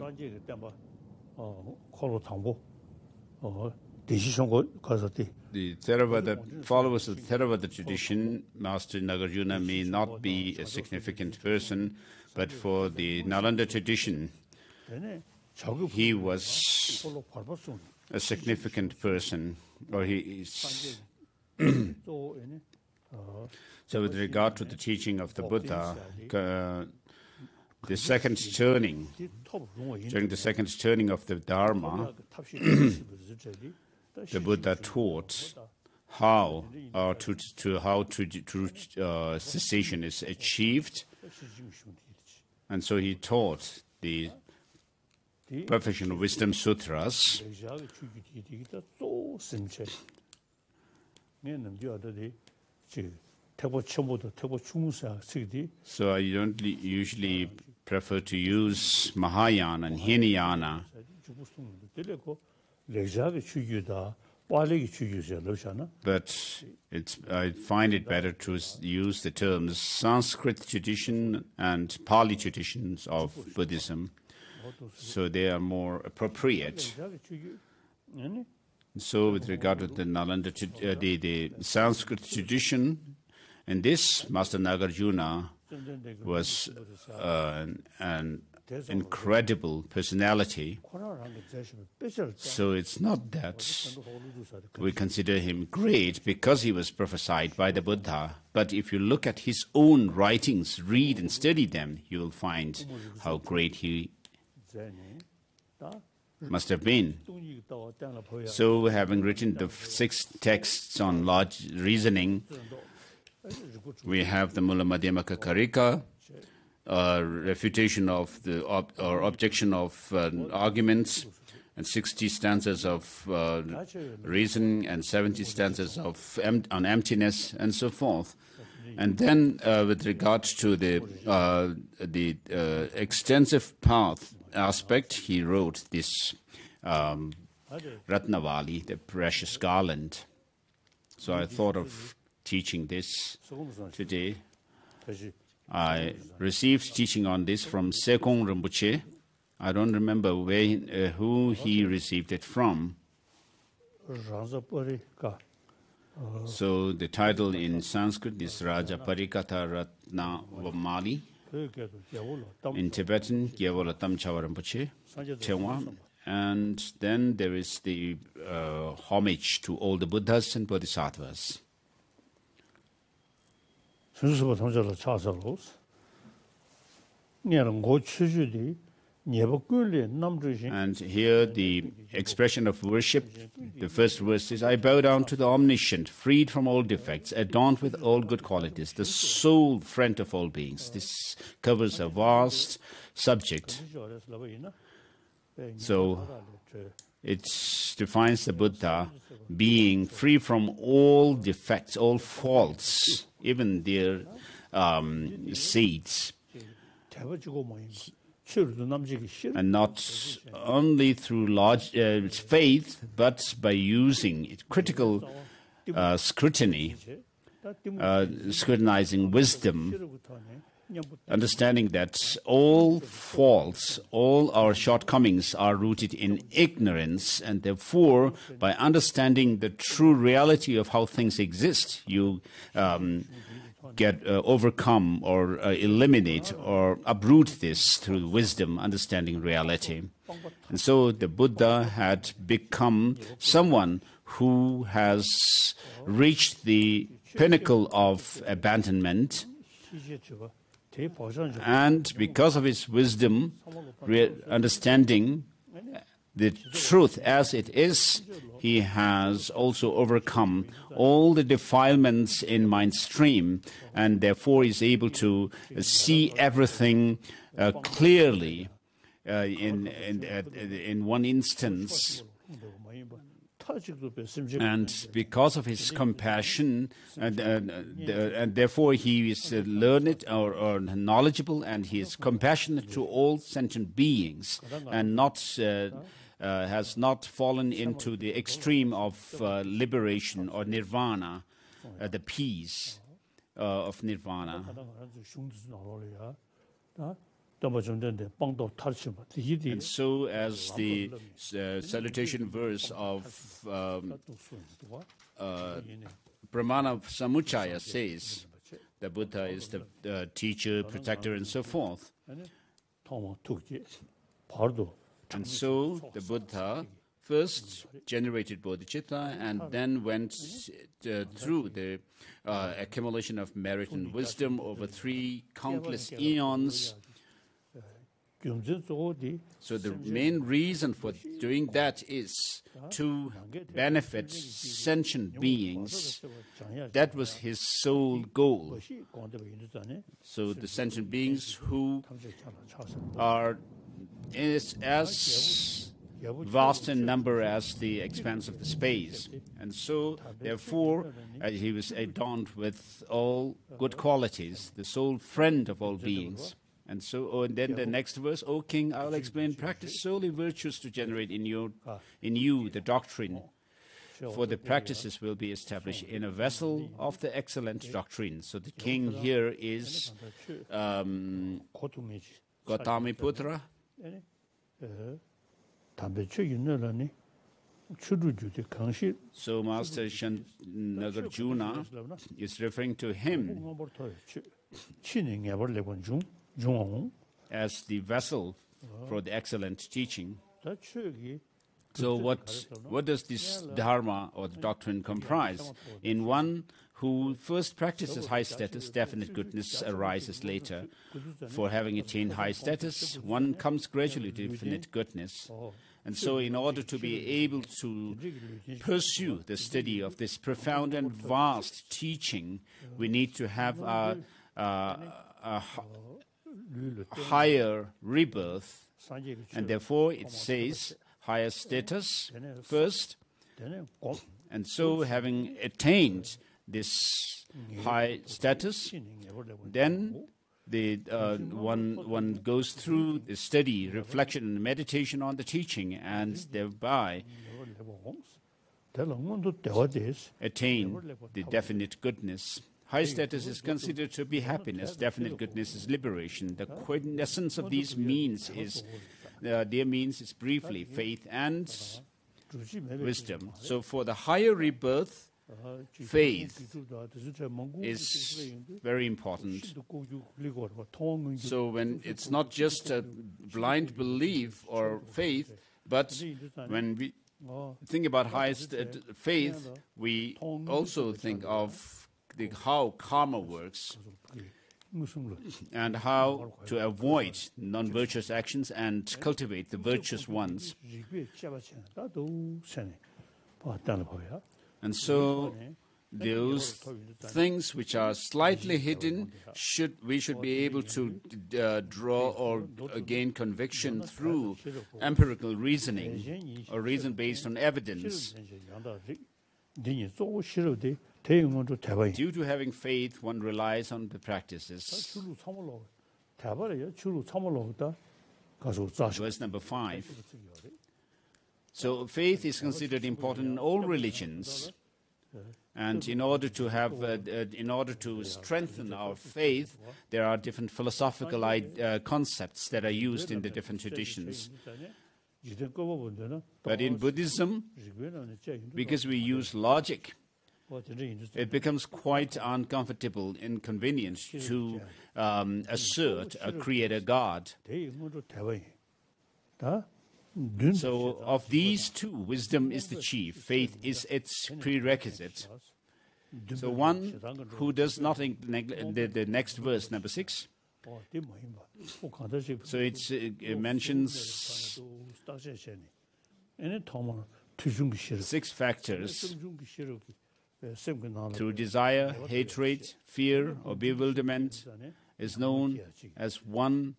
the Theravada, followers of the Theravada tradition, Master Nagarjuna may not be a significant person, but for the Nalanda tradition, he was a significant person, or he is. so, with regard to the teaching of the Buddha, uh, the second turning, during the second turning of the Dharma, the Buddha taught how uh, to, to how to, to uh, cessation is achieved, and so he taught the Perfection Wisdom Sutras. So I don't usually prefer to use Mahayana and Hinayana but it's, I find it better to use the terms Sanskrit tradition and Pali traditions of Buddhism, so they are more appropriate. So, with regard to the Nalanda, uh, the, the Sanskrit tradition, and this Master Nagarjuna was uh, an, an incredible personality. So it's not that we consider him great because he was prophesied by the Buddha. But if you look at his own writings, read and study them, you will find how great he must have been. So, having written the six texts on large reasoning, we have the Mula Madhyamaka Karika, uh, refutation of the ob or objection of uh, arguments, and 60 stanzas of uh, reason, and 70 stanzas of em on emptiness, and so forth. And then, uh, with regard to the uh, the uh, extensive path aspect, he wrote this um, Ratnavali, the precious garland. So I thought of teaching this today. I received teaching on this from Serkong Rinpoche. I don't remember where, uh, who he received it from. So the title in Sanskrit is Raja Parikatha Ratna Vamali. In Tibetan, Gyavola Tamchawa Rinpoche, Tewa. And then there is the uh, homage to all the Buddhas and Bodhisattvas. 순수보 통제로 차서로 내는 고추주디 예복글리 남주신 And here the expression of worship, the first verse is I bow down to the omniscient, freed from all defects, adorned with all good qualities, the sole friend of all beings. This covers a vast subject. So it defines the Buddha being free from all defects, all faults, even their um, seeds. And not only through large, uh, faith, but by using critical uh, scrutiny, uh, scrutinizing wisdom understanding that all faults, all our shortcomings are rooted in ignorance, and therefore, by understanding the true reality of how things exist, you um, get uh, overcome or uh, eliminate or uproot this through wisdom, understanding reality. And so the Buddha had become someone who has reached the pinnacle of abandonment and because of his wisdom, understanding the truth as it is, he has also overcome all the defilements in mind stream and therefore is able to see everything uh, clearly uh, in, in, in one instance and because of his compassion, and, and, uh, and therefore he is uh, learned or, or knowledgeable, and he is compassionate to all sentient beings, and not uh, uh, has not fallen into the extreme of uh, liberation or nirvana, uh, the peace uh, of nirvana. And so, as the uh, salutation verse of um, uh, Pramana Samuccaya says, the Buddha is the uh, teacher, protector, and so forth. And so, the Buddha first generated bodhicitta and then went uh, through the uh, accumulation of merit and wisdom over three countless eons so the main reason for doing that is to benefit sentient beings. That was his sole goal. shī gōndē bā yīndō zāne, So the sentient beings who tāmchā chāla chāsa, are is as vast in number as the expanse of the space. And so, therefore, uh, he was adorned with all good qualities, the sole friend of all beings. And so, oh, and then the next verse, O King, I'll explain. Practice solely virtues to generate in you, in you the doctrine, for the practices will be established in a vessel of the excellent doctrine. So the king here is um, Gotamiputra. So Master Nagarjuna is referring to him. As the vessel for the excellent teaching. So what, what does this dharma or doctrine comprise? In one who first practices high status, definite goodness arises later. For having attained high status, one comes gradually to infinite goodness. And so, in order to be able to pursue the study of this profound and vast teaching, we need to have a, a, a, higher rebirth, and therefore it says higher status first. And so, having attained this high status, then the, uh, one, one goes through the study, reflection, and meditation on the teaching, and thereby attain the definite goodness. High status is considered to be happiness, definite goodness is liberation. The quintessence of these means is, uh, their means is briefly faith and wisdom. So for the higher rebirth, faith is very important. So when it's not just a blind belief or faith, but when we think about highest faith, we also think of the, how karma works and how to avoid non virtuous actions and cultivate the virtuous ones. And so, those things which are slightly hidden should we should be able to uh, draw or gain conviction through empirical reasoning or reason based on evidence Due to having faith, one relies on the practices. Verse number five. So faith is considered important in all religions, and in order to have, uh, uh, in order to strengthen our faith, there are different philosophical uh, concepts that are used in the different traditions. But in Buddhism, because we use logic, it becomes quite uncomfortable, inconvenient to um, assert a creator God. So, of these two, wisdom is the chief, faith is its prerequisite. So, one who does not neglect the, the next verse, number six. So it mentions six factors through desire, hatred, fear, or bewilderment is known as one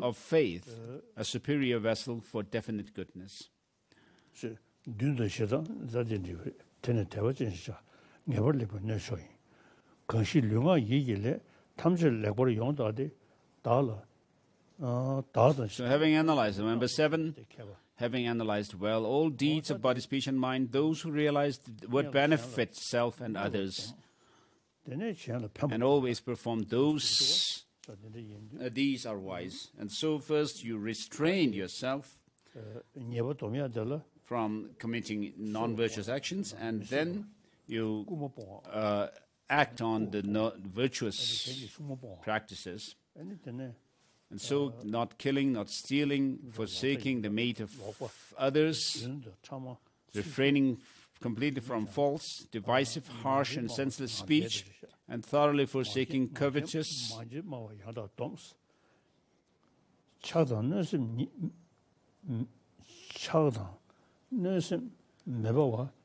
of faith, a superior vessel for definite goodness. So having analyzed number seven, having analyzed well all deeds of body, speech, and mind, those who realized what benefits self and others, and always perform those uh, deeds are wise. And so, first, you restrain yourself from committing non virtuous actions, and then you uh, act on the no virtuous practices. And so, not killing, not stealing, forsaking the mate of others, refraining completely from false, divisive, harsh, and senseless speech, and thoroughly forsaking covetous.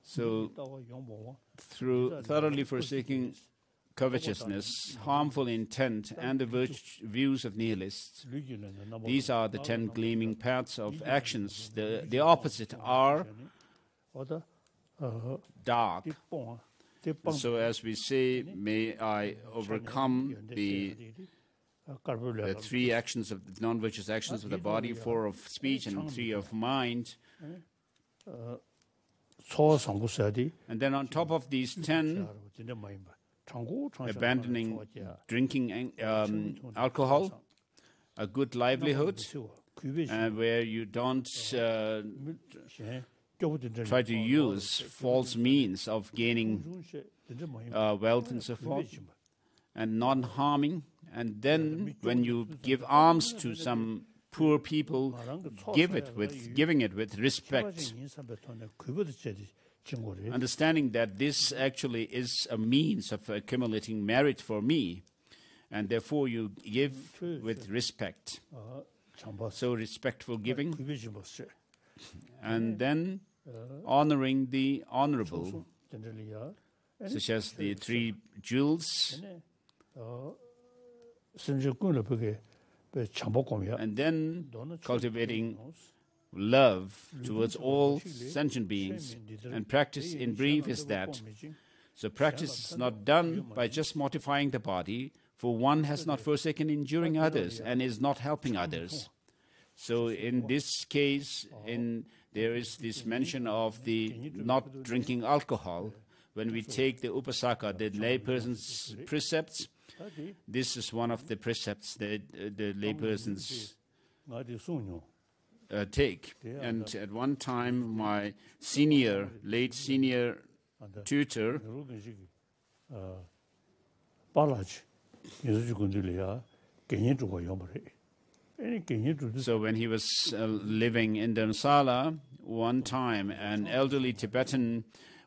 So, through thoroughly forsaking covetousness, harmful intent, and the views of nihilists. These are the ten gleaming paths of actions. The, the opposite are dark. So, as we say, may I overcome the the three actions of non virtuous actions of the body, four of speech, and three of mind. And then on top of these ten, abandoning drinking um, alcohol, a good livelihood, uh, where you don't uh, uh try to use false means of gaining uh, wealth and so forth, and non harming. And then when you give alms to some poor people, give it with giving it with respect understanding that this actually is a means of accumulating merit for me, and therefore you give with respect. So respectful giving, and then honoring the honorable, such as the three jewels. And then cultivating love towards all sentient beings, and practice in brief is that the practice is not done by just mortifying the body, for one has not forsaken injuring others and is not helping others. So in this case, in there is this mention of the not drinking alcohol. When we take the upasaka, the layperson's precepts, this is one of the precepts that uh, the layperson's uh, take. And at one time, my senior, late senior tutor, so when he was uh, living in Dharamsala, one time an elderly Tibetan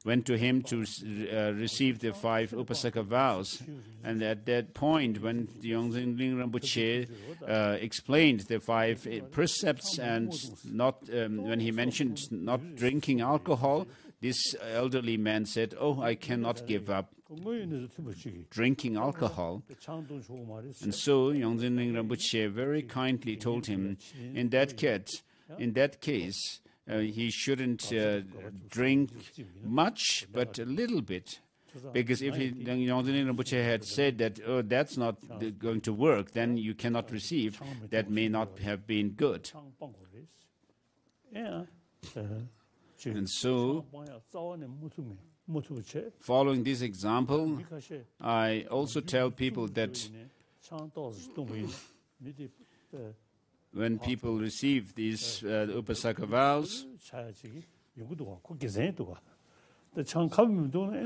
went to him to uh, receive the five Upasaka vows. And at that point, when Yongzin Ling Rinpoche uh, explained the five uh, precepts and not, um, when he mentioned not drinking alcohol, this elderly man said, Oh, I cannot give up drinking alcohol. And so Yongzin Ling Rinpoche very kindly told him, In that case, in that case, he shouldn't uh, drink much, but a little bit. Because if he, Yongzin Rinpoche had said that, oh, that's not going to work, then you cannot receive, that may not have been good. And so, following this example, I also tell people that when people receive these uh, Upasaka vows,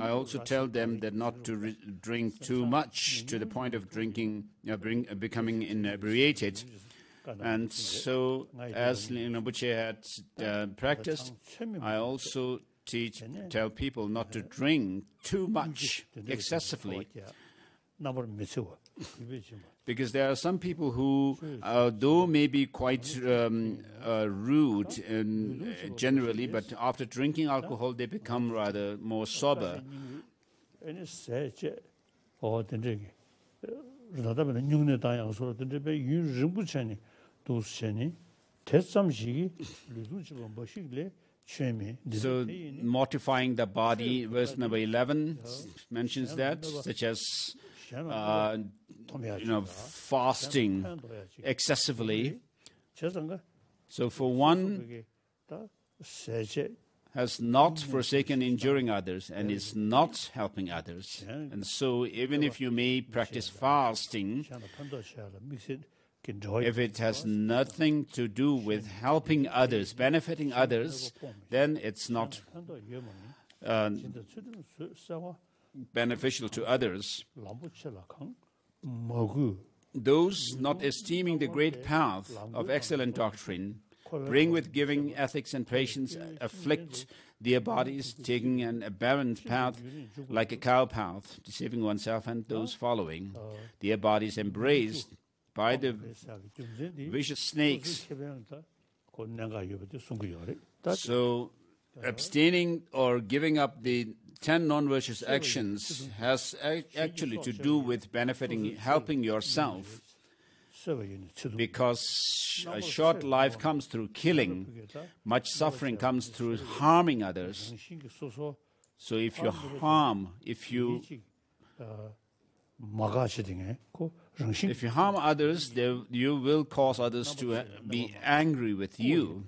I also tell them that not to drink too much to the point of drinking, uh, bring, uh, becoming inebriated. And so, as Ling Rinpoche had uh, practiced, I also teach, tell people not to drink too much excessively because there are some people who, uh, though maybe quite um, uh, rude and uh, generally, but after drinking alcohol, they become rather more sober. So, mortifying the body, verse number 11 mentions that, such as uh, you know, fasting excessively. So, for one has not forsaken injuring others and is not helping others. And so, even if you may practice fasting, if it has nothing to do with helping others, benefiting others, then it's not. Uh, beneficial to others, those not esteeming the great path of excellent doctrine bring with giving ethics and patience, afflict their bodies, taking an aberrant path like a cow path, deceiving oneself and those following, their bodies embraced by the vicious snakes. So, abstaining or giving up the 10 non-virtuous actions has actually to do with benefiting, helping yourself. Because a short life comes through killing, much suffering comes through harming others. So if you harm, if you if you harm others, they, you will cause others to uh, be angry with you,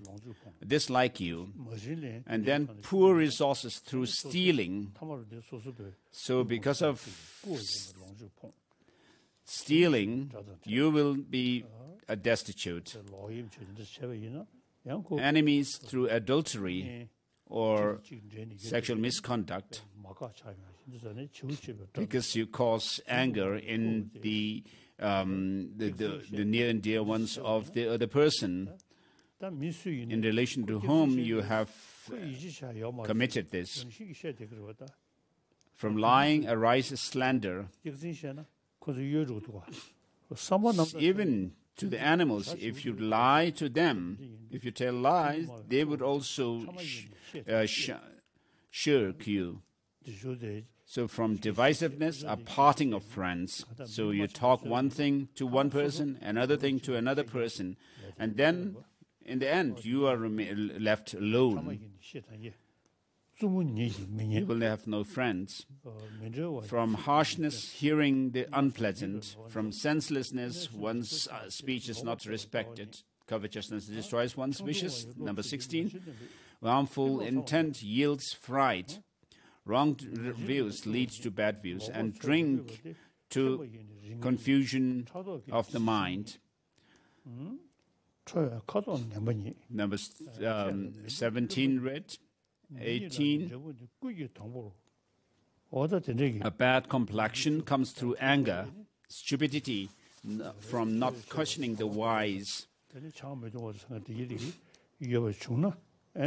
dislike you, and then poor resources through stealing. So, because of stealing, you will be a destitute. Enemies through adultery, or sexual misconduct because you cause anger in the, um, the, the, the, near and dear ones of the other person. In relation to whom you have uh, committed this. From lying arises slander. Even to the animals. If you lie to them, if you tell lies, they would also sh- uh, sh- shirk you. So, from divisiveness, a parting of friends. So, you talk one thing to one person, another thing to another person, and then in the end, you are left alone. He will have no friends. From harshness, hearing the unpleasant. From senselessness, one's uh, speech is not respected. Covetousness destroys one's wishes. Number 16. harmful intent yields fright. Wrong views lead to bad views. And drink to confusion of the mind. Number um, 17 read. 18, a bad complexion comes through anger, stupidity from not questioning the wise.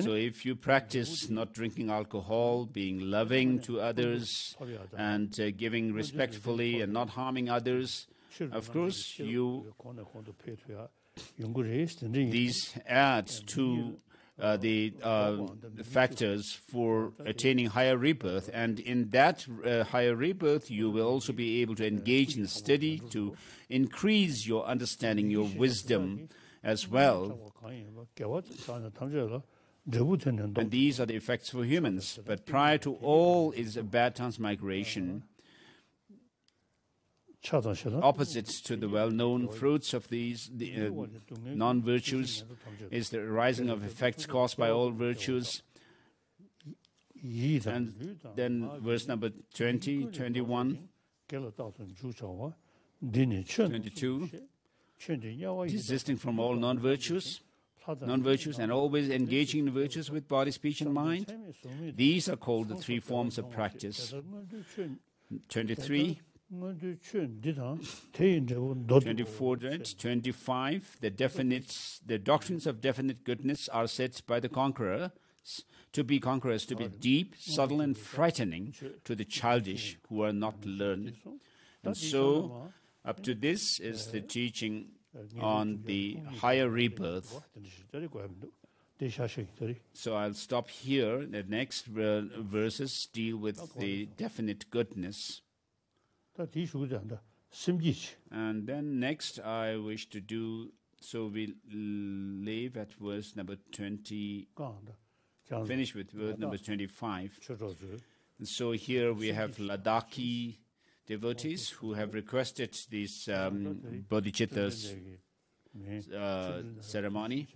So, if you practice not drinking alcohol, being loving to others, and uh, giving respectfully and not harming others, of course, you these add to uh, the uh, factors for attaining higher rebirth. And in that uh, higher rebirth, you will also be able to engage in study to increase your understanding, your wisdom as well. And these are the effects for humans. But prior to all is a bad transmigration. Opposites to the well known fruits of these the, uh, non virtues is the arising of effects caused by all virtues. And then verse number 20, 21, 22, desisting from all non virtues non virtues and always engaging in virtues with body, speech, and mind. These are called the three forms of practice. 23. 24, 25, the definite, the doctrines of definite goodness are said by the conqueror to be conquerors, to be deep, subtle, and frightening to the childish who are not learned. And so, up to this is the teaching on the higher rebirth. So I'll stop here. The next verses deal with the definite goodness. And then next, I wish to do so. We leave at verse number 20, finish with verse number 25. And so here we have Ladakhi devotees who have requested this um, bodhicitta's uh, ceremony.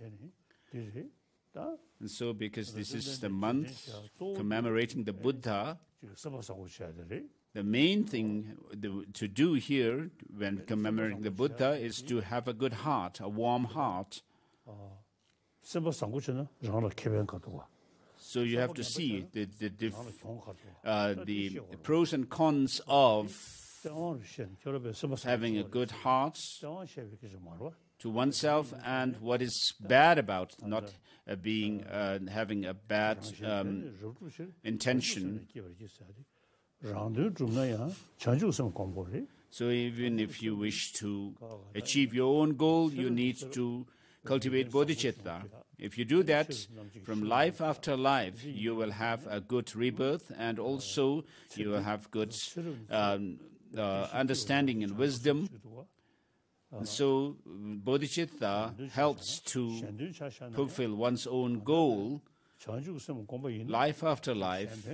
And so, because this is the month commemorating the Buddha, the main thing to do here when commemorating the Buddha is to have a good heart, a warm heart. So you have to see the the, uh, the pros and cons of having a good heart to oneself and what is bad about not uh, being uh, having a bad um, intention. So even if you wish to achieve your own goal, you need to cultivate bodhicitta. If you do that, from life after life, you will have a good rebirth and also you will have good um, uh, understanding and wisdom. So bodhicitta helps to fulfill one's own goal. Life after life.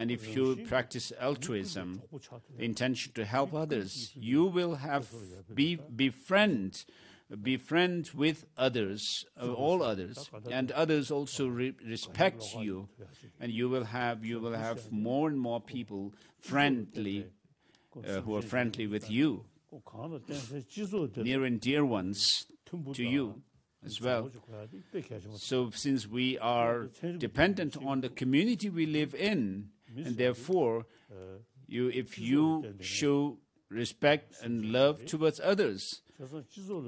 And if you practice altruism, the intention to help others, you will have be befriend befriend with others, uh, all others, and others also re respect you, and you will have you will have more and more people friendly, uh, who are friendly with you, near and dear ones to you as well. So since we are dependent on the community we live in, and therefore, you, if you show respect and love towards others,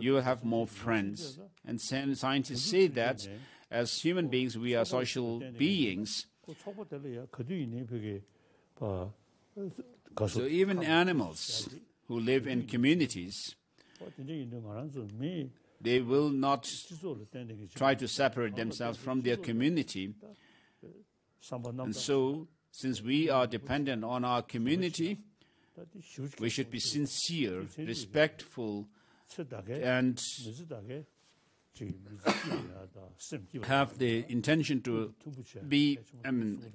you will have more friends. And scientists say that as human beings, we are social beings. So even animals who live in communities, they will not try to separate themselves from their community. And so since we are dependent on our community, we should be sincere, respectful, and have the intention to be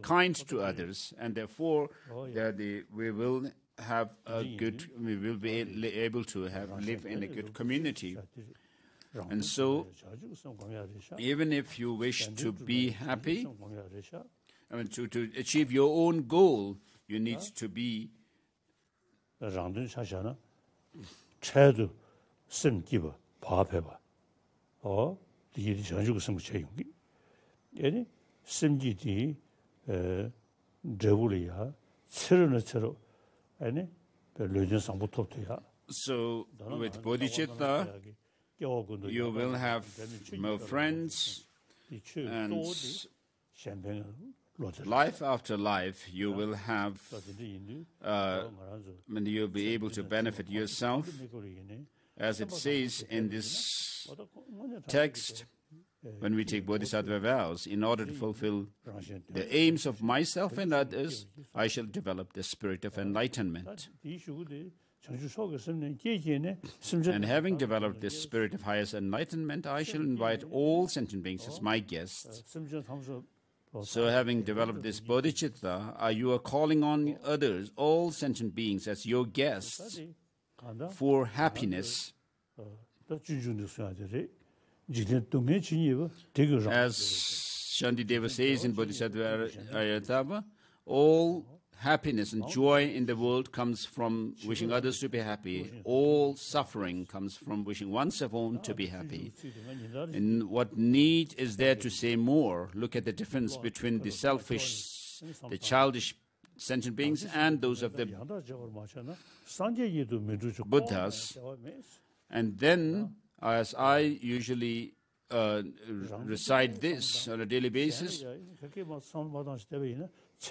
kind to others, and therefore that the, we will have a good, we will be able to have live in a good community. And so, even if you wish to be happy, I mean, to, to achieve your own goal, you need to be. rāngdun shāshāna chāyadu sim kiwa, pāpēwa. O, dīgī dī shānshūgu sim chāyungi. Yani sim dī na yani sāmbu tōptu yā. So, with bodhicitta, you will have more friends and life after life, you will have, uh, and you'll be able to benefit yourself, as it says in this text. When we take bodhisattva vows, in order to fulfill the aims of myself and others, I shall develop the spirit of enlightenment. And having developed this spirit of highest enlightenment, I shall invite all sentient beings as my guests. So, having developed this bodhicitta, are you are calling on others, all sentient beings, as your guests for happiness? As Shantideva says in Bodhisattva Charyavatara, all happiness and joy in the world comes from wishing others to be happy. All suffering comes from wishing oneself own to be happy. And what need is there to say more? Look at the difference between the selfish, the childish sentient beings and those of the Buddhas. And then, as I usually uh, recite this on a daily basis,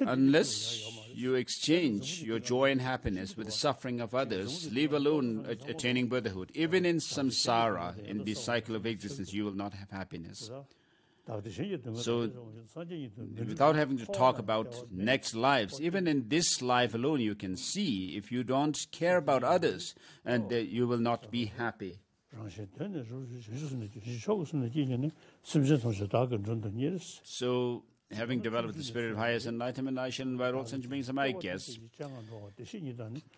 unless you exchange your joy and happiness with the suffering of others, leave alone attaining Buddhahood. Even in samsara, in the cycle of existence, you will not have happiness. So, without having to talk about next lives, even in this life alone, you can see if you don't care about others, and uh, you will not be happy. So, having developed the spirit of highest enlightenment, I shall invite all sentient beings to my guests.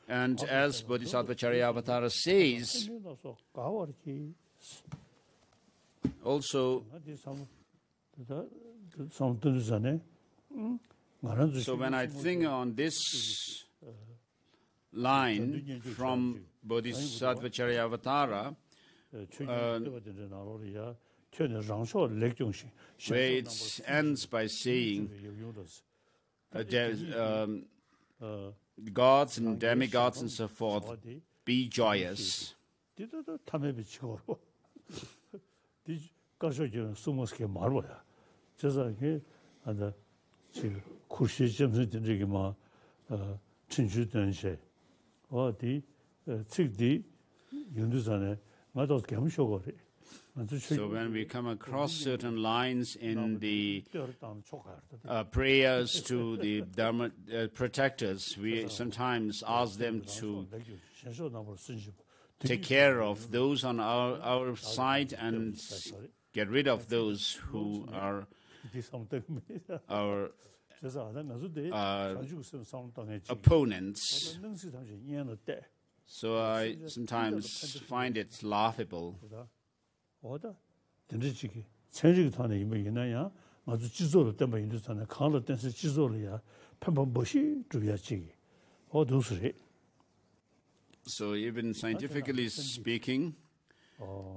And as Bodhisattva Charyavatara says, also, so when I think on this line from Bodhisattva Charyavatara, uh, 근에 나로리아 최근 장소 렉종신 where it ends by saying uh, there's, um, gods and demigods and so forth, be joyous. 디도도 탐에 비치고 디 가서 저 숨어서 말고야 그래서 이게 아다 지금 쿠시 점수 저기 뭐 어, 친주던시 어디 측디 So when we come across certain lines in the uh, prayers to the Dharma uh, protectors, we sometimes ask them to take care of those on our, our side and get rid of those who are our uh, opponents. So I sometimes find it laughable. So even scientifically speaking,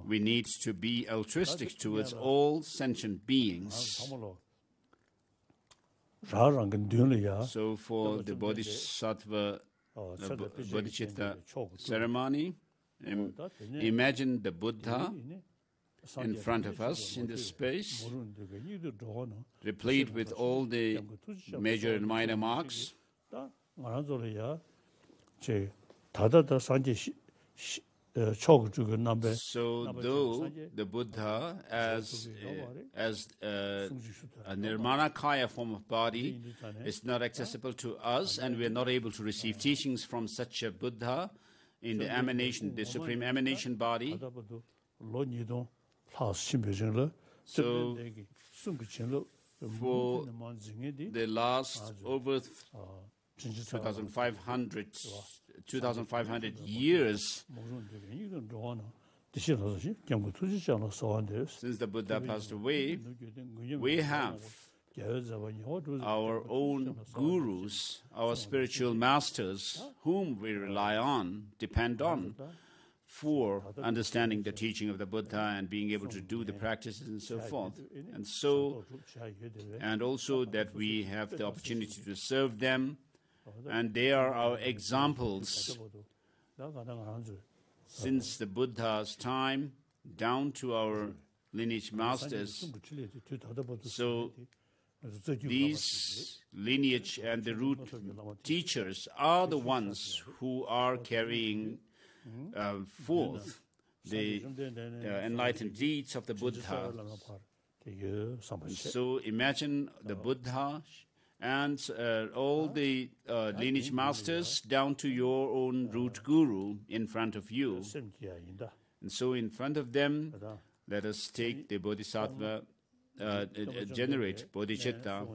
we need to be altruistic towards all sentient beings. So for the Bodhisattva uh, Bodhicitta ceremony, imagine the Buddha in front of us in this space, replete with all the major and minor marks. So though the Buddha as uh, as uh, a nirmanakaya form of body is not accessible to us, and we are not able to receive teachings from such a Buddha in the emanation, the supreme emanation body. So for the last over 2,500 2,500 years. Since the Buddha passed away, we have our own gurus, our spiritual masters, whom we rely on, depend on for understanding the teaching of the Buddha and being able to do the practices and so forth. And so, and also that we have the opportunity to serve them, and they are our examples since the Buddha's time down to our lineage masters. So these lineage and the root teachers are the ones who are carrying uh, forth the uh, enlightened deeds of the Buddha. So imagine the Buddha and uh, all the uh, lineage masters down to your own root guru in front of you. And so in front of them, let us take the Bodhisattva, uh, uh, generate bodhicitta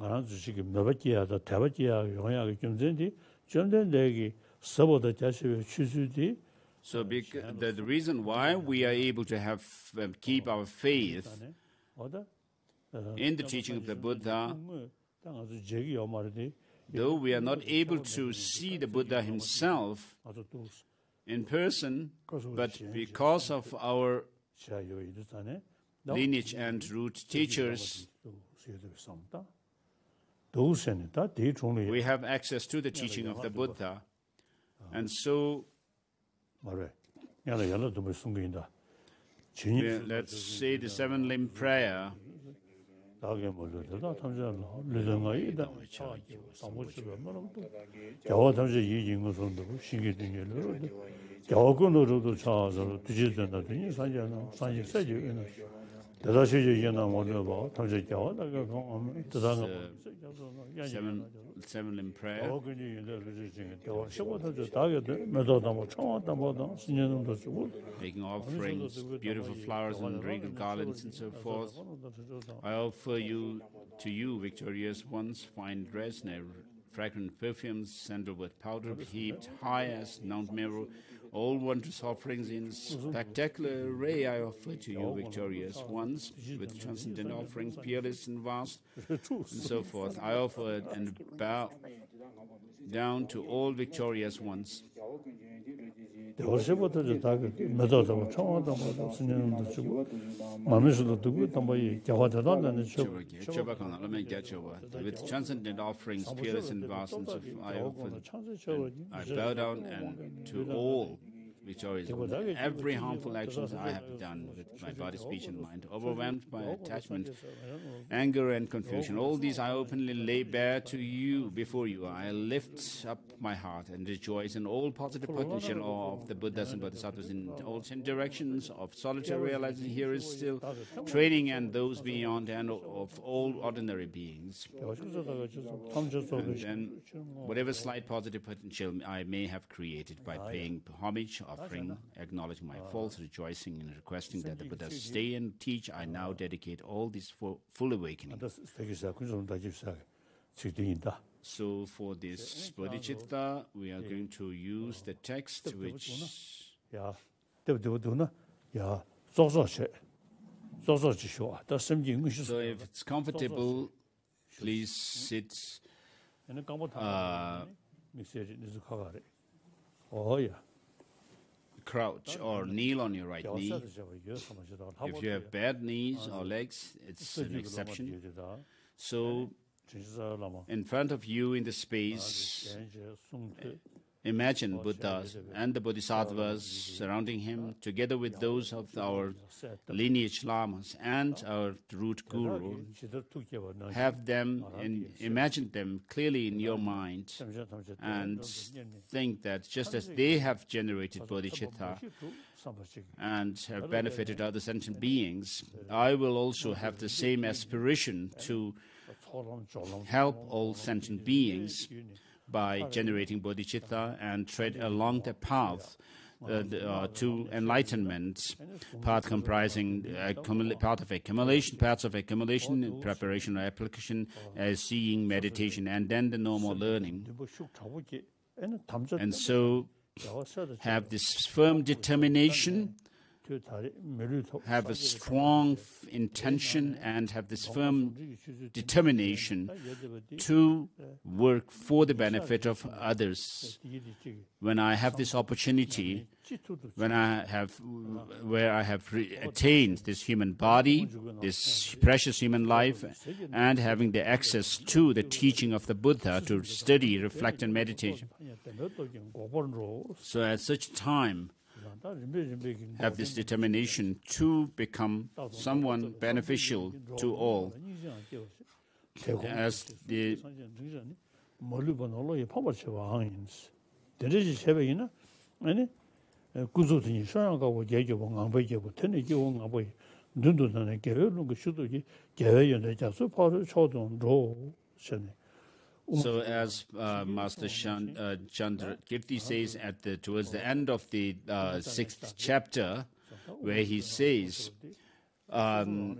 다당 알아서 천정 것도 그러면 발라 된적이다. 지 말아서 지금 몇바지야 더 대바지야 용약이 좀 된디 좀된 내기 서보다 자식의 취수디 So bec- the, the reason why we are able to have um, keep our faith 어다 in the teaching of the Buddha, 땅아서 제기 요 말이디 though we are not able to see the Buddha himself 아주 또 in person, but because of our 자요 이르다네 lineage and root teachers, We have access to the teaching of the Buddha, and so let's say the seven limb prayer. It's seven, seven in prayer. Making offerings, beautiful flowers and regal garlands and so forth. I offer you to you victorious ones, fine dress, and fragrant perfumes, sandalwood powder, heaped high as Mount Meru, all wondrous offerings in spectacular array I offer to you, victorious ones, with transcendent offerings, peerless and vast, and so forth. I offer and bow down to all victorious ones. 대화시부터 저 다그 메다도 청와도 뭐 신년도 주고 마음에서도 두고 담바이 자화자다는 저 Choba kana, let me get Choba. With transcendent offerings, peerless and vast, and so forth, I offer I bow down and to all victorious ones. Every harmful actions I have done with my body, speech, and mind, overwhelmed by attachment, anger, and confusion. All these I openly lay bare to you before you. I lift up my heart and rejoice in all positive potential of the Buddhas and Bodhisattvas in all ten directions of solitary realizing. Here is still training and those beyond and of all ordinary beings. And then whatever slight positive potential I may have created by paying homage, offering, acknowledging my faults, rejoicing and requesting that the Buddha stay and teach, I now dedicate all this for full awakening. So for this bodhicitta, we are going to use the text which... So if it's comfortable, please sit. Uh, crouch or kneel on your right knee. If you have bad knees or legs, it's an exception. So, in front of you in the space, Imagine Buddhas and the Bodhisattvas surrounding him, together with those of our lineage lamas and our root guru. Have them and imagine them clearly in your mind and think that just as they have generated bodhicitta and have benefited other sentient beings, I will also have the same aspiration to help all sentient beings by generating bodhicitta and tread along the path uh, uh, to enlightenment, part comprising uh, part of accumulation, parts of accumulation, preparation or application, seeing, meditation, and then the normal learning. And so have this firm determination have a strong f- intention, and have this firm determination to work for the benefit of others. When I have this opportunity, when I have, where I have re- attained this human body, this precious human life, and having the access to the teaching of the Buddha to study, reflect, and meditate. So at such time, have this determination to become someone beneficial to all. As the dundu gewe shudu ki gewe jasu paru chodun roo. So, as uh, Master Chan, uh, Chandra Kirti says at the towards the end of the uh, sixth chapter, where he says, um,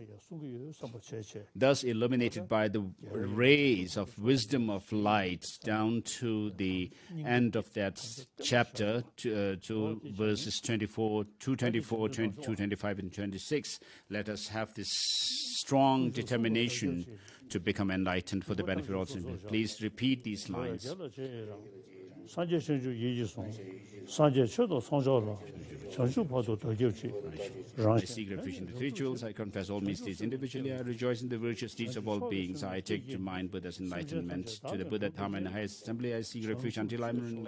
thus illuminated by the rays of wisdom of light down to the end of that chapter to, uh, to verses 24 224 22 25 and 26 let us have this strong determination to become enlightened for the benefit of all please repeat these lines sanje shenju yeji song, sanje chedo songzho lo, chanchu pado togevchi. I seek refuge in the three jewels, I confess all mysteries individually, I rejoice in the virtuous deeds of all beings, I take to mind Buddha's enlightenment. To the Buddha, Dhamma, and the highest assembly, I seek refuge until I am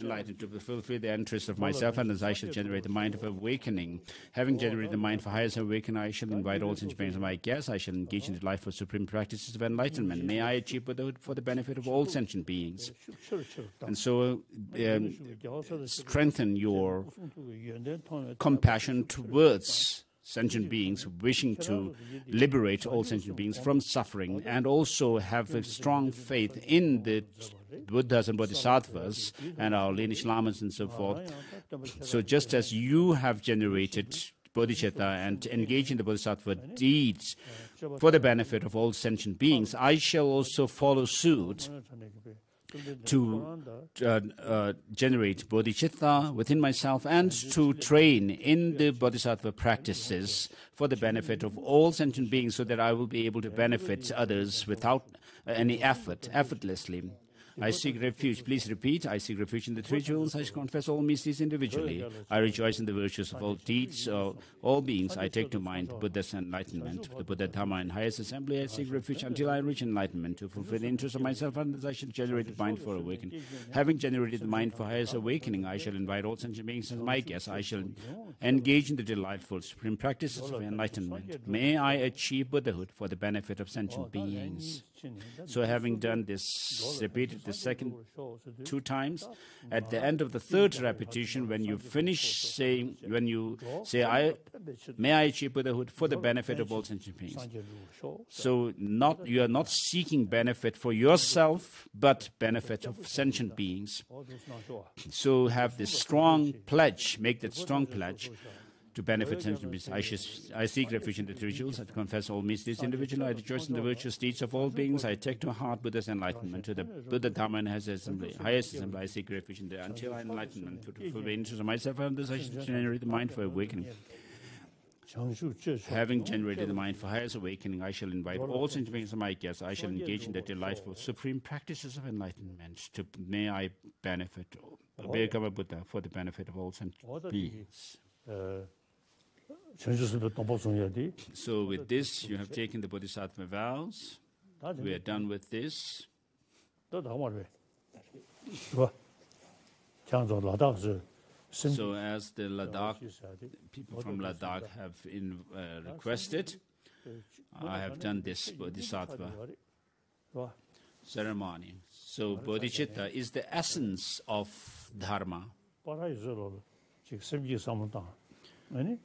enlightened to fulfill the interests of myself, and as I shall generate the mind of awakening. Having generated the mind for highest awakening, I shall invite all sentient beings as my guests, I shall engage in the life of supreme practices of enlightenment. May I achieve Buddhahood for the benefit of all sentient beings. And so um, strengthen your compassion towards sentient beings wishing to liberate all sentient beings from suffering and also have a strong faith in the Buddhas and Bodhisattvas and our lineage lamas and so forth. So just as you have generated bodhicitta and engage in the bodhisattva deeds for the benefit of all sentient beings, I shall also follow suit to uh, uh, generate bodhicitta within myself and to train in the bodhisattva practices for the benefit of all sentient beings so that I will be able to benefit others without any effort, effortlessly. I seek refuge. Please repeat. I seek refuge in the three jewels. I confess all mysteries individually. I rejoice in the virtues of all deeds, of all beings. I take to mind Buddha's enlightenment, the Buddha Dharma and highest assembly. I seek refuge until I reach enlightenment. To fulfill the interests of myself and I shall generate the mind for awakening. Having generated the mind for highest awakening, I shall invite all sentient beings as my guests. I shall engage in the delightful supreme practices of enlightenment. May I achieve Buddhahood for the benefit of sentient beings. So having done this, repeated the second two times, mm-hmm. at the end of the third repetition, when you finish saying, when you say, I, may I achieve Buddhahood for the benefit of all sentient beings. So not, you are not seeking benefit for yourself, but benefit of sentient beings. So have this strong pledge, make that strong pledge to benefit sentient beings. I, I seek refuge in the three jewels. I confess all mysteries individually. I rejoice in the virtuous deeds of all beings. I take to heart Buddha's enlightenment. To the Buddha Dharma and his assembly, highest assembly, I seek refuge in the until enlightenment. To fulfill the interests of myself and others, I should generate the mind for awakening. Having generated the mind for highest awakening, I shall invite all sentient beings as my guests. I shall engage in the delightful supreme practices of enlightenment. To may I benefit, become a Buddha for the benefit of all sentient beings. So with this, you have taken the Bodhisattva vows. We are done with this. So as the Ladakh, people from Ladakh have in, uh, requested, I have done this Bodhisattva ceremony. So bodhicitta is the essence of dharma.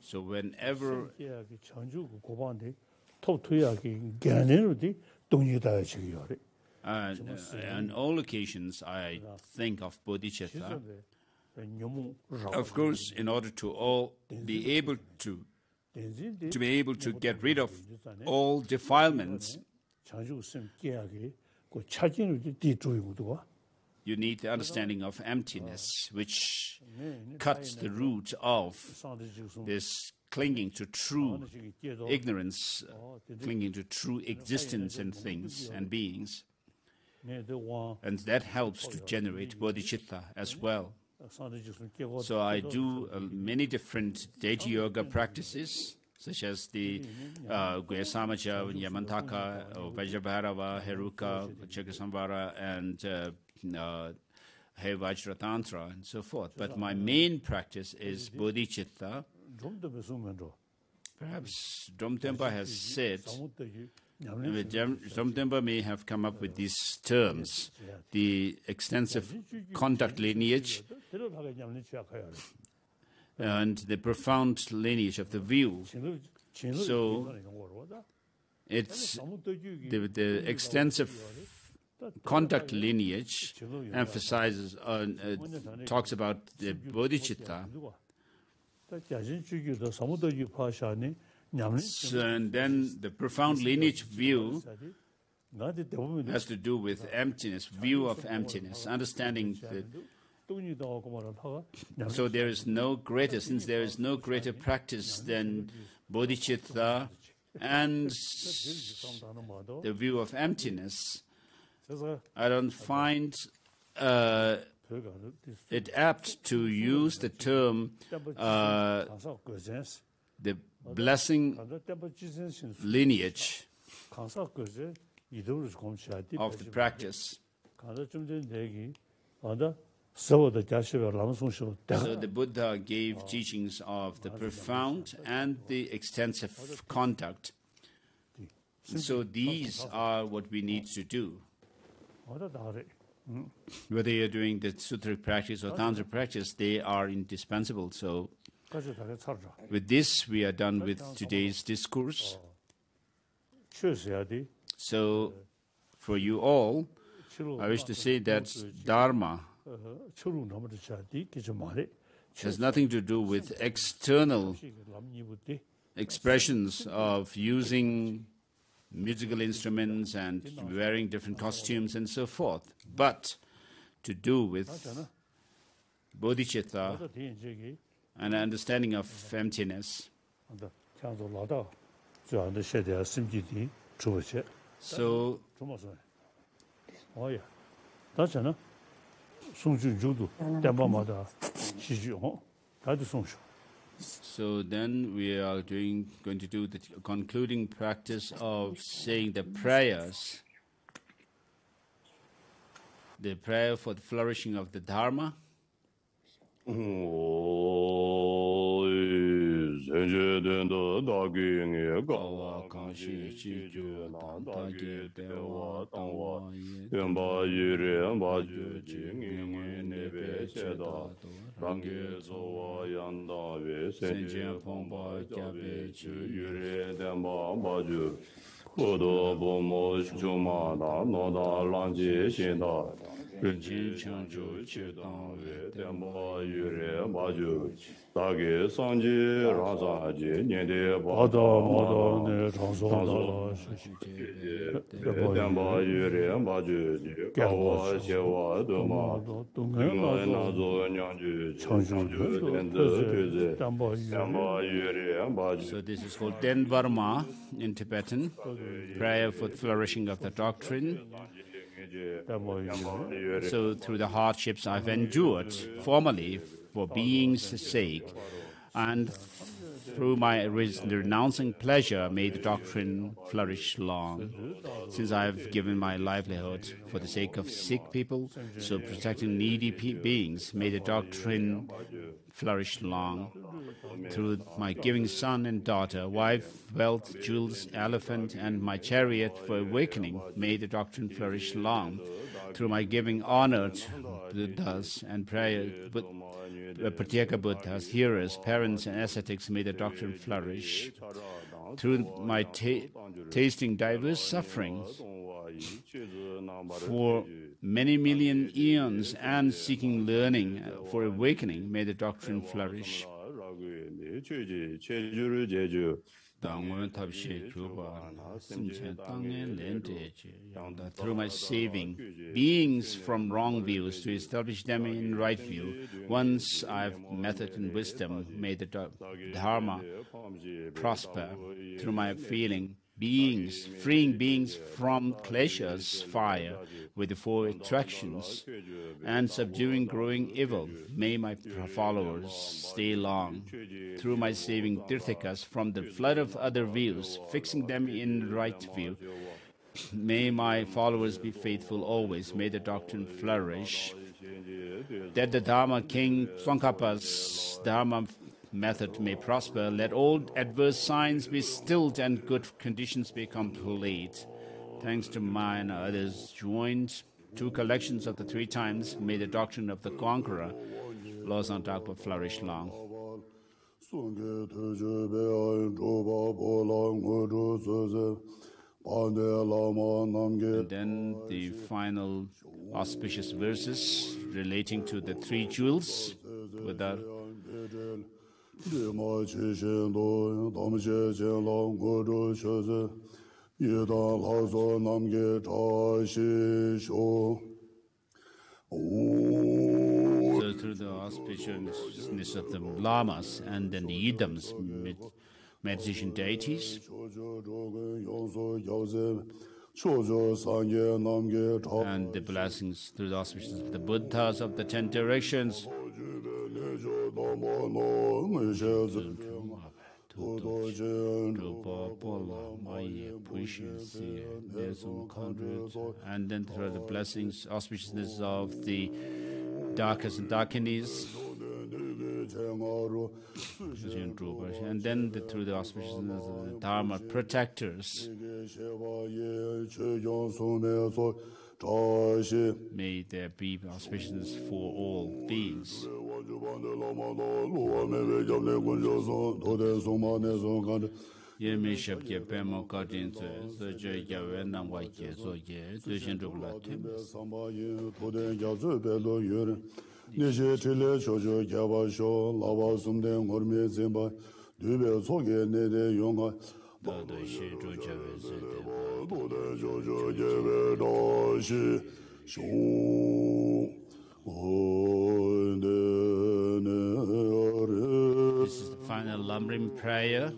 So whenever and, uh, on all occasions, I think of bodhicitta. Of course, in order to all be able to to be able to get rid of all defilements, you need the understanding of emptiness, which cuts the root of this clinging to true ignorance, clinging to true existence and things and beings. And that helps to generate bodhicitta as well. So I do uh, many different deity yoga practices, such as the uh, Guhya Yamantaka, Vajrabhairava, Heruka, Chakrasamvara, and uh, uh, Hevajra Tantra and so forth. But my main practice is bodhicitta. Perhaps Dromtonpa has said, Dromtonpa may have come up with these terms, the extensive conduct lineage and the profound lineage of the view. So it's the, the extensive conduct lineage emphasizes on, uh, talks about the bodhicitta. And then the profound lineage view has to do with emptiness, view of emptiness, understanding that. So there is no greater, since there is no greater practice than bodhicitta and the view of emptiness. I don't find uh, it apt to use the term uh, the blessing lineage of the practice. So the Buddha gave teachings of the profound and the extensive conduct. So these are what we need to do. Whether you're doing the sutric practice or tantric practice, they are indispensable. So, with this, we are done with today's discourse. So, for you all, I wish to say that Dharma. Has nothing to do with external expressions of using musical instruments and wearing different costumes and so forth, but to do with bodhicitta and understanding of emptiness. So, that's so then we are doing going to do the concluding practice of saying the prayers. The prayer for the flourishing of the Dharma. 我 zhenju dundu dagi nge gawa kanshi chi ju nan dagi dewa tangwa yunba yuri mba ju chi nge nge nebe che da rangi zowa yanda we senje pongpa kya pe chi yuri denba mba ju Odo bomo chuma da noda lanji shinda rinji changchu chidang we tenpa yure baju dagi sanji raza ji nyende bada mada ne tangso dala tenpa yure baju ji kawa shewa duma dunga nazo nyanju changchu tenze tuze tenpa yure baju So this is called Den Varma in Tibetan. Okay. prayer for flourishing of the doctrine. So, through the hardships I've endured formerly for being's sake, and through my renouncing pleasure, may the doctrine flourish long. Since I've given my livelihood for the sake of sick people, so protecting needy pe- beings, may the doctrine flourish long. Through my giving son and daughter, wife, wealth, jewels, elephant, and my chariot for awakening, may the doctrine flourish long. Through my giving honored Buddhas and prayer, but uh, Pratyeka Buddhas, hearers, parents, and ascetics, may the doctrine flourish. Through my ta- tasting diverse sufferings for many million eons and seeking learning uh, for awakening, may the doctrine flourish dāngwān chē through my saving beings from wrong views to establish them in right view. once I've method and wisdom made the dharma prosper through my feeling beings, freeing beings from kleshas, fire, with the four attractions, and subduing growing evil. May my followers stay long. Through my saving Tirthikas from the flood of other views, fixing them in right view. May my followers be faithful always. May the doctrine flourish. That the Dharma King Tsongkhapa's Dharma method may prosper, let all adverse signs be stilled and good conditions be complete. Thanks to mine and others joined two collections of the three times, may the doctrine of the conqueror, Lozan Dagpa, flourish long. And then the final auspicious verses relating to the three jewels without sō through the auspiciousness of the lamas and then the yidams, med meditation deities, and the blessings through the auspiciousness of the Buddhas of the ten directions, and then through the blessings, auspiciousness of the dakas and dakinis, and then the, through the auspiciousness of the Dharma protectors. May there be auspices for all beings. Yemi shepke pema katin tse, seche yawe namwa ke soke, tushin rukla tim. Nishe chile chocho kyaba sho, lava sumden ngorme zimba, dube soke nede yonga, This is the final Lamrim prayer.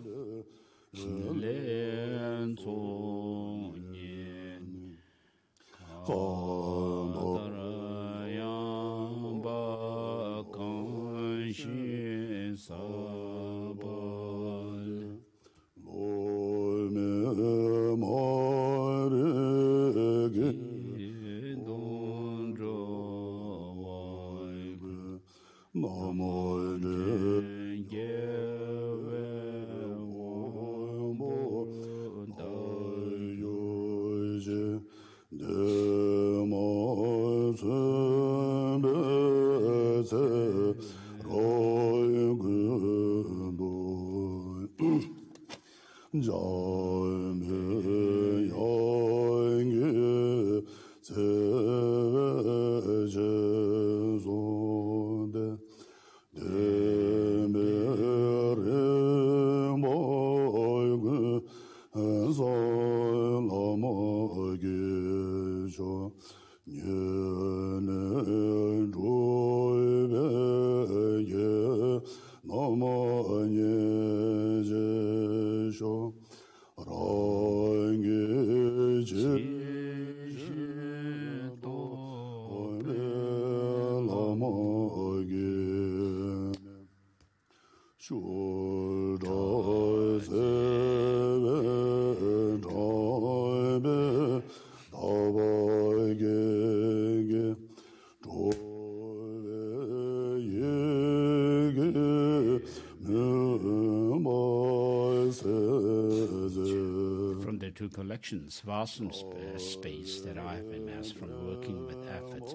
Collections, vast uh, space that I have amassed from working with effort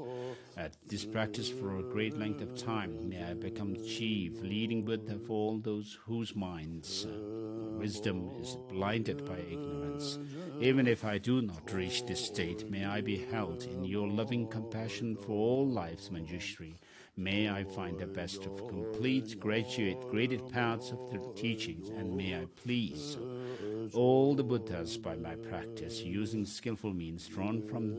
at this practice for a great length of time, may I become the chief, leading Buddha of all those whose minds uh, wisdom is blinded by ignorance. Even if I do not reach this state, may I be held in your loving compassion for all lives, Manjushri. May I find the best of complete, graduate, graded paths of the teachings, and may I please all the Buddhas by my practice, using skillful means drawn from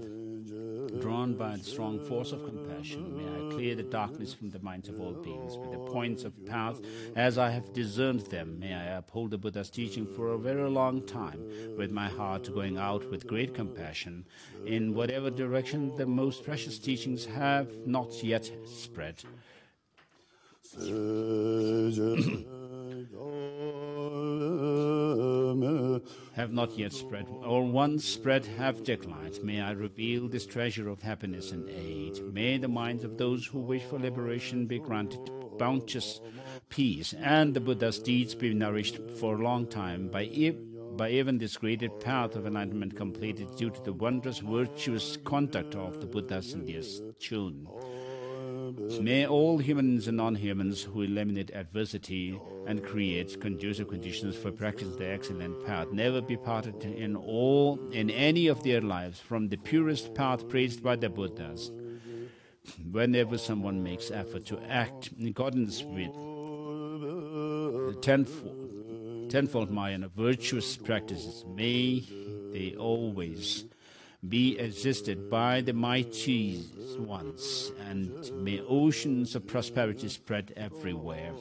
drawn by the strong force of compassion. May I clear the darkness from the minds of all beings with the points of path as I have discerned them. May I uphold the Buddha's teaching for a very long time, with my heart going out with great compassion in whatever direction the most precious teachings have not yet spread. Have not yet spread, or once spread have declined. May I reveal this treasure of happiness and aid. May the minds of those who wish for liberation be granted bounteous peace, and the Buddha's deeds be nourished for a long time by e- by even this graded path of enlightenment completed due to the wondrous virtuous conduct of the Buddhas and their children. May all humans and non-humans who eliminate adversity and create conducive conditions for practicing the excellent path never be parted in all in any of their lives from the purest path praised by the Buddhas. Whenever someone makes effort to act in accordance with the tenfold, tenfold Mayan virtuous practices, may they always be assisted by the mighty ones, and may oceans of prosperity spread everywhere.